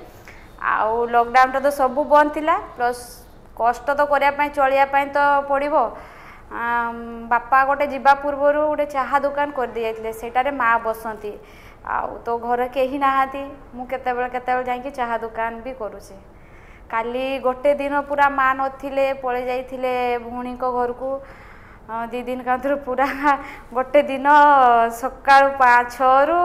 ଆଉ ଲକଡାଉନଟା ତ ସବୁ ବନ୍ଦ ଥିଲା ପ୍ଲସ୍ କଷ୍ଟ ତ କରିବା ପାଇଁ ଚଳିବା ପାଇଁ ତ ପଡ଼ିବ ବାପା ଗୋଟେ ଯିବା ପୂର୍ବରୁ ଗୋଟେ ଚାହା ଦୋକାନ କରିଦେଇଯାଇଥିଲେ ସେଇଟାରେ ମା ବସନ୍ତି ଆଉ ତ ଘରେ କେହି ନାହାନ୍ତି ମୁଁ କେତେବେଳେ କେତେବେଳେ ଯାଇକି ଚାହା ଦୋକାନ ବି କରୁଛି କାଲି ଗୋଟେ ଦିନ ପୁରା ମା ନଥିଲେ ପଳେଇ ଯାଇଥିଲେ ଭଉଣୀଙ୍କ ଘରକୁ ଦୁଇ ଦିନ କାନ୍ଥରୁ ପୁରା ଗୋଟେ ଦିନ ସକାଳୁ ପାଞ୍ଚ ଛଅରୁ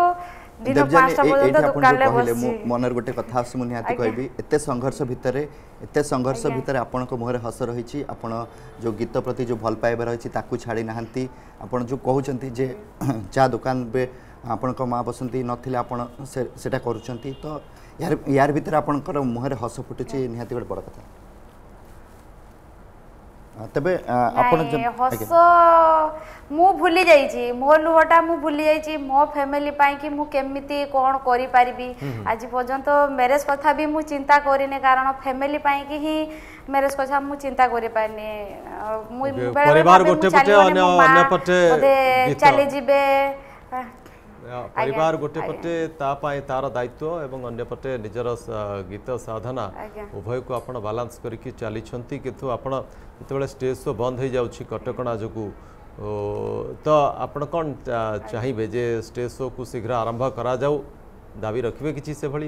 ଦିନ ପାଞ୍ଚଟା ପର୍ଯ୍ୟନ୍ତ ଦୋକାନରେ ବସି
ମନରେ ଗୋଟେ କଥା ଆସୁଛି ମୁଁ ନିହାତି କହିବି ଏତେ ସଂଘର୍ଷ ଭିତରେ ଏତେ ସଂଘର୍ଷ ଭିତରେ ଆପଣଙ୍କ ମୁହଁରେ ହସ ରହିଛି ଆପଣ ଯେଉଁ ଗୀତ ପ୍ରତି ଯେଉଁ ଭଲ ପାଇବା ରହିଛି ତାକୁ ଛାଡ଼ି ନାହାନ୍ତି ଆପଣ ଯେଉଁ କହୁଛନ୍ତି ଯେ ଚା ଦୋକାନରେ ଆପଣଙ୍କ ମାଆ ବସନ୍ତି ନଥିଲେ ଆପଣ ସେଟା କରୁଛନ୍ତି ତ ୟାର ୟାର ଭିତରେ ଆପଣଙ୍କର ମୁହଁରେ ହସ ଫୁଟୁଛି ନିହାତି ଗୋଟେ ବଡ଼ କଥା ତେବେ ଆପଣ
ହସ ମୁଁ ଭୁଲି ଯାଇଛି ମୋ ଲୁହଟା ମୁଁ ଭୁଲି ଯାଇଛି ମୋ ଫ୍ୟାମିଲି ପାଇଁ କି ମୁଁ କେମିତି କ'ଣ କରିପାରିବି ଆଜି ପର୍ଯ୍ୟନ୍ତ ମ୍ୟାରେଜ୍ କଥା ବି ମୁଁ ଚିନ୍ତା କରିନି କାରଣ ଫ୍ୟାମିଲି ପାଇଁ କି ହିଁ ମ୍ୟାରେଜ୍ କଥା ମୁଁ ଚିନ୍ତା କରିପାରିନି ମୁଁ ଚାଲିଯିବେ
ପରିବାର ଗୋଟେ ପଟେ ତା ପାଇଁ ତାର ଦାୟିତ୍ୱ ଏବଂ ଅନ୍ୟ ପଟେ ନିଜର ଗୀତ ସାଧନା ଉଭୟକୁ ଆପଣ ବାଲାନ୍ସ କରିକି ଚାଲିଛନ୍ତି କିନ୍ତୁ ଆପଣ ଯେତେବେଳେ ଷ୍ଟେଜ୍ ସୋ ବନ୍ଦ ହେଇଯାଉଛି କଟକଣା ଯୋଗୁଁ ତ ଆପଣ କ'ଣ ଚାହିଁବେ ଯେ ଷ୍ଟେଜ୍ ସୋକୁ ଶୀଘ୍ର ଆରମ୍ଭ କରାଯାଉ ଦାବି ରଖିବେ କିଛି ସେଭଳି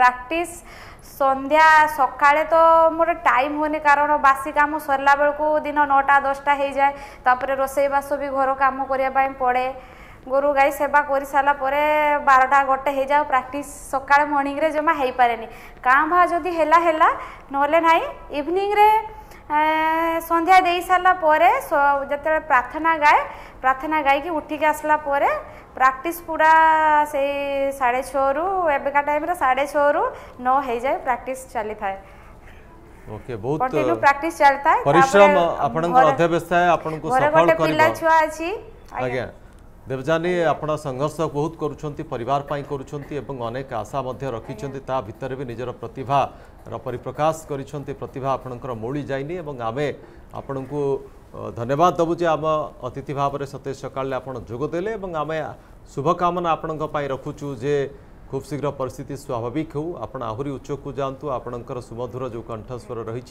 ପ୍ରାକ୍ଟିସ୍
ସନ୍ଧ୍ୟା ସକାଳେ ତ ମୋର ଟାଇମ୍ ହୁଏନି କାରଣ ବାସି କାମ ସରିଲା ବେଳକୁ ଦିନ ନଅଟା ଦଶଟା ହେଇଯାଏ ତାପରେ ରୋଷେଇବାସ ବି ଘର କାମ କରିବା ପାଇଁ ପଡ଼େ ଗୋରୁ ଗାଈ ସେବା କରିସାରିଲା ପରେ ବାରଟା ଗୋଟେ ହେଇଯାଉ ପ୍ରାକ୍ଟିସ୍ ସକାଳେ ମର୍ଣ୍ଣିଂରେ ଜମା ହେଇପାରେନି କାଁ ଭାଁ ଯଦି ହେଲା ହେଲା ନହେଲେ ନାହିଁ ଇଭିନିଂରେ ସନ୍ଧ୍ୟା ଦେଇସାରିଲା ପରେ ଯେତେବେଳେ ପ୍ରାର୍ଥନା ଗାଏ ପ୍ରାର୍ଥନା ଗାଇକି ଉଠିକି ଆସିଲା ପରେ प्राक्टिस पूरा से साढ़े ପ୍ରାକ୍ଟିସ୍ ପୁରା ସେଇ ସାଢ଼େ साढ़े ଏବେକା रु नौ हो जाए प्राक्ट चली था
ओके बहुत
कंटिन्यू प्रैक्टिस चलता
है
परिश्रम
आपन
को
अध्यवस्था आपन
को
सफल
कर पिला
छुआ
अछि आज्ञा
देवजानी आपन संघर्ष बहुत करूछंती परिवार पाई करूछंती एवं अनेक आशा मध्य रखिछंती ता भीतर भी निजर प्रतिभा र ର ପରିପ୍ରକାଶ କରିଛନ୍ତି ପ୍ରତିଭା ଆପଣଙ୍କର ମୌଳି एवं आमे आपन को धन्यवाद दबुम अतिथि भाव भावर सतेज सकालले आयोगदेले शुभकमना आपण्पाई रकुछु जे खूब शीघ्र परिस्थिति स्वाभाविक हो हौ उच्च उच्चको जाँतु आपण्ड सुमधुर जो कंठस्वर रहेछ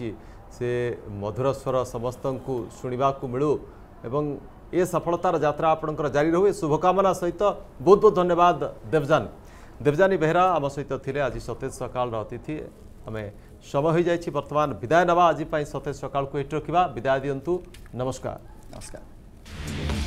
से मधुर स्वर समस्त एवं मिलुम् सफलतार जाँदा जारी रहे शुभकामना सहित बहुत बहुत धन्यवाद देवजानी देवजानी बेहेराम सहित आज सते सकाल अतिथि आमे ସମୟ ହୋଇଯାଇଛି ବର୍ତ୍ତମାନ ବିଦାୟ ନେବା ଆଜି ପାଇଁ ସତେଜ ସକାଳକୁ ଏଠି ରଖିବା ବିଦାୟ ଦିଅନ୍ତୁ ନମସ୍କାର
ନମସ୍କାର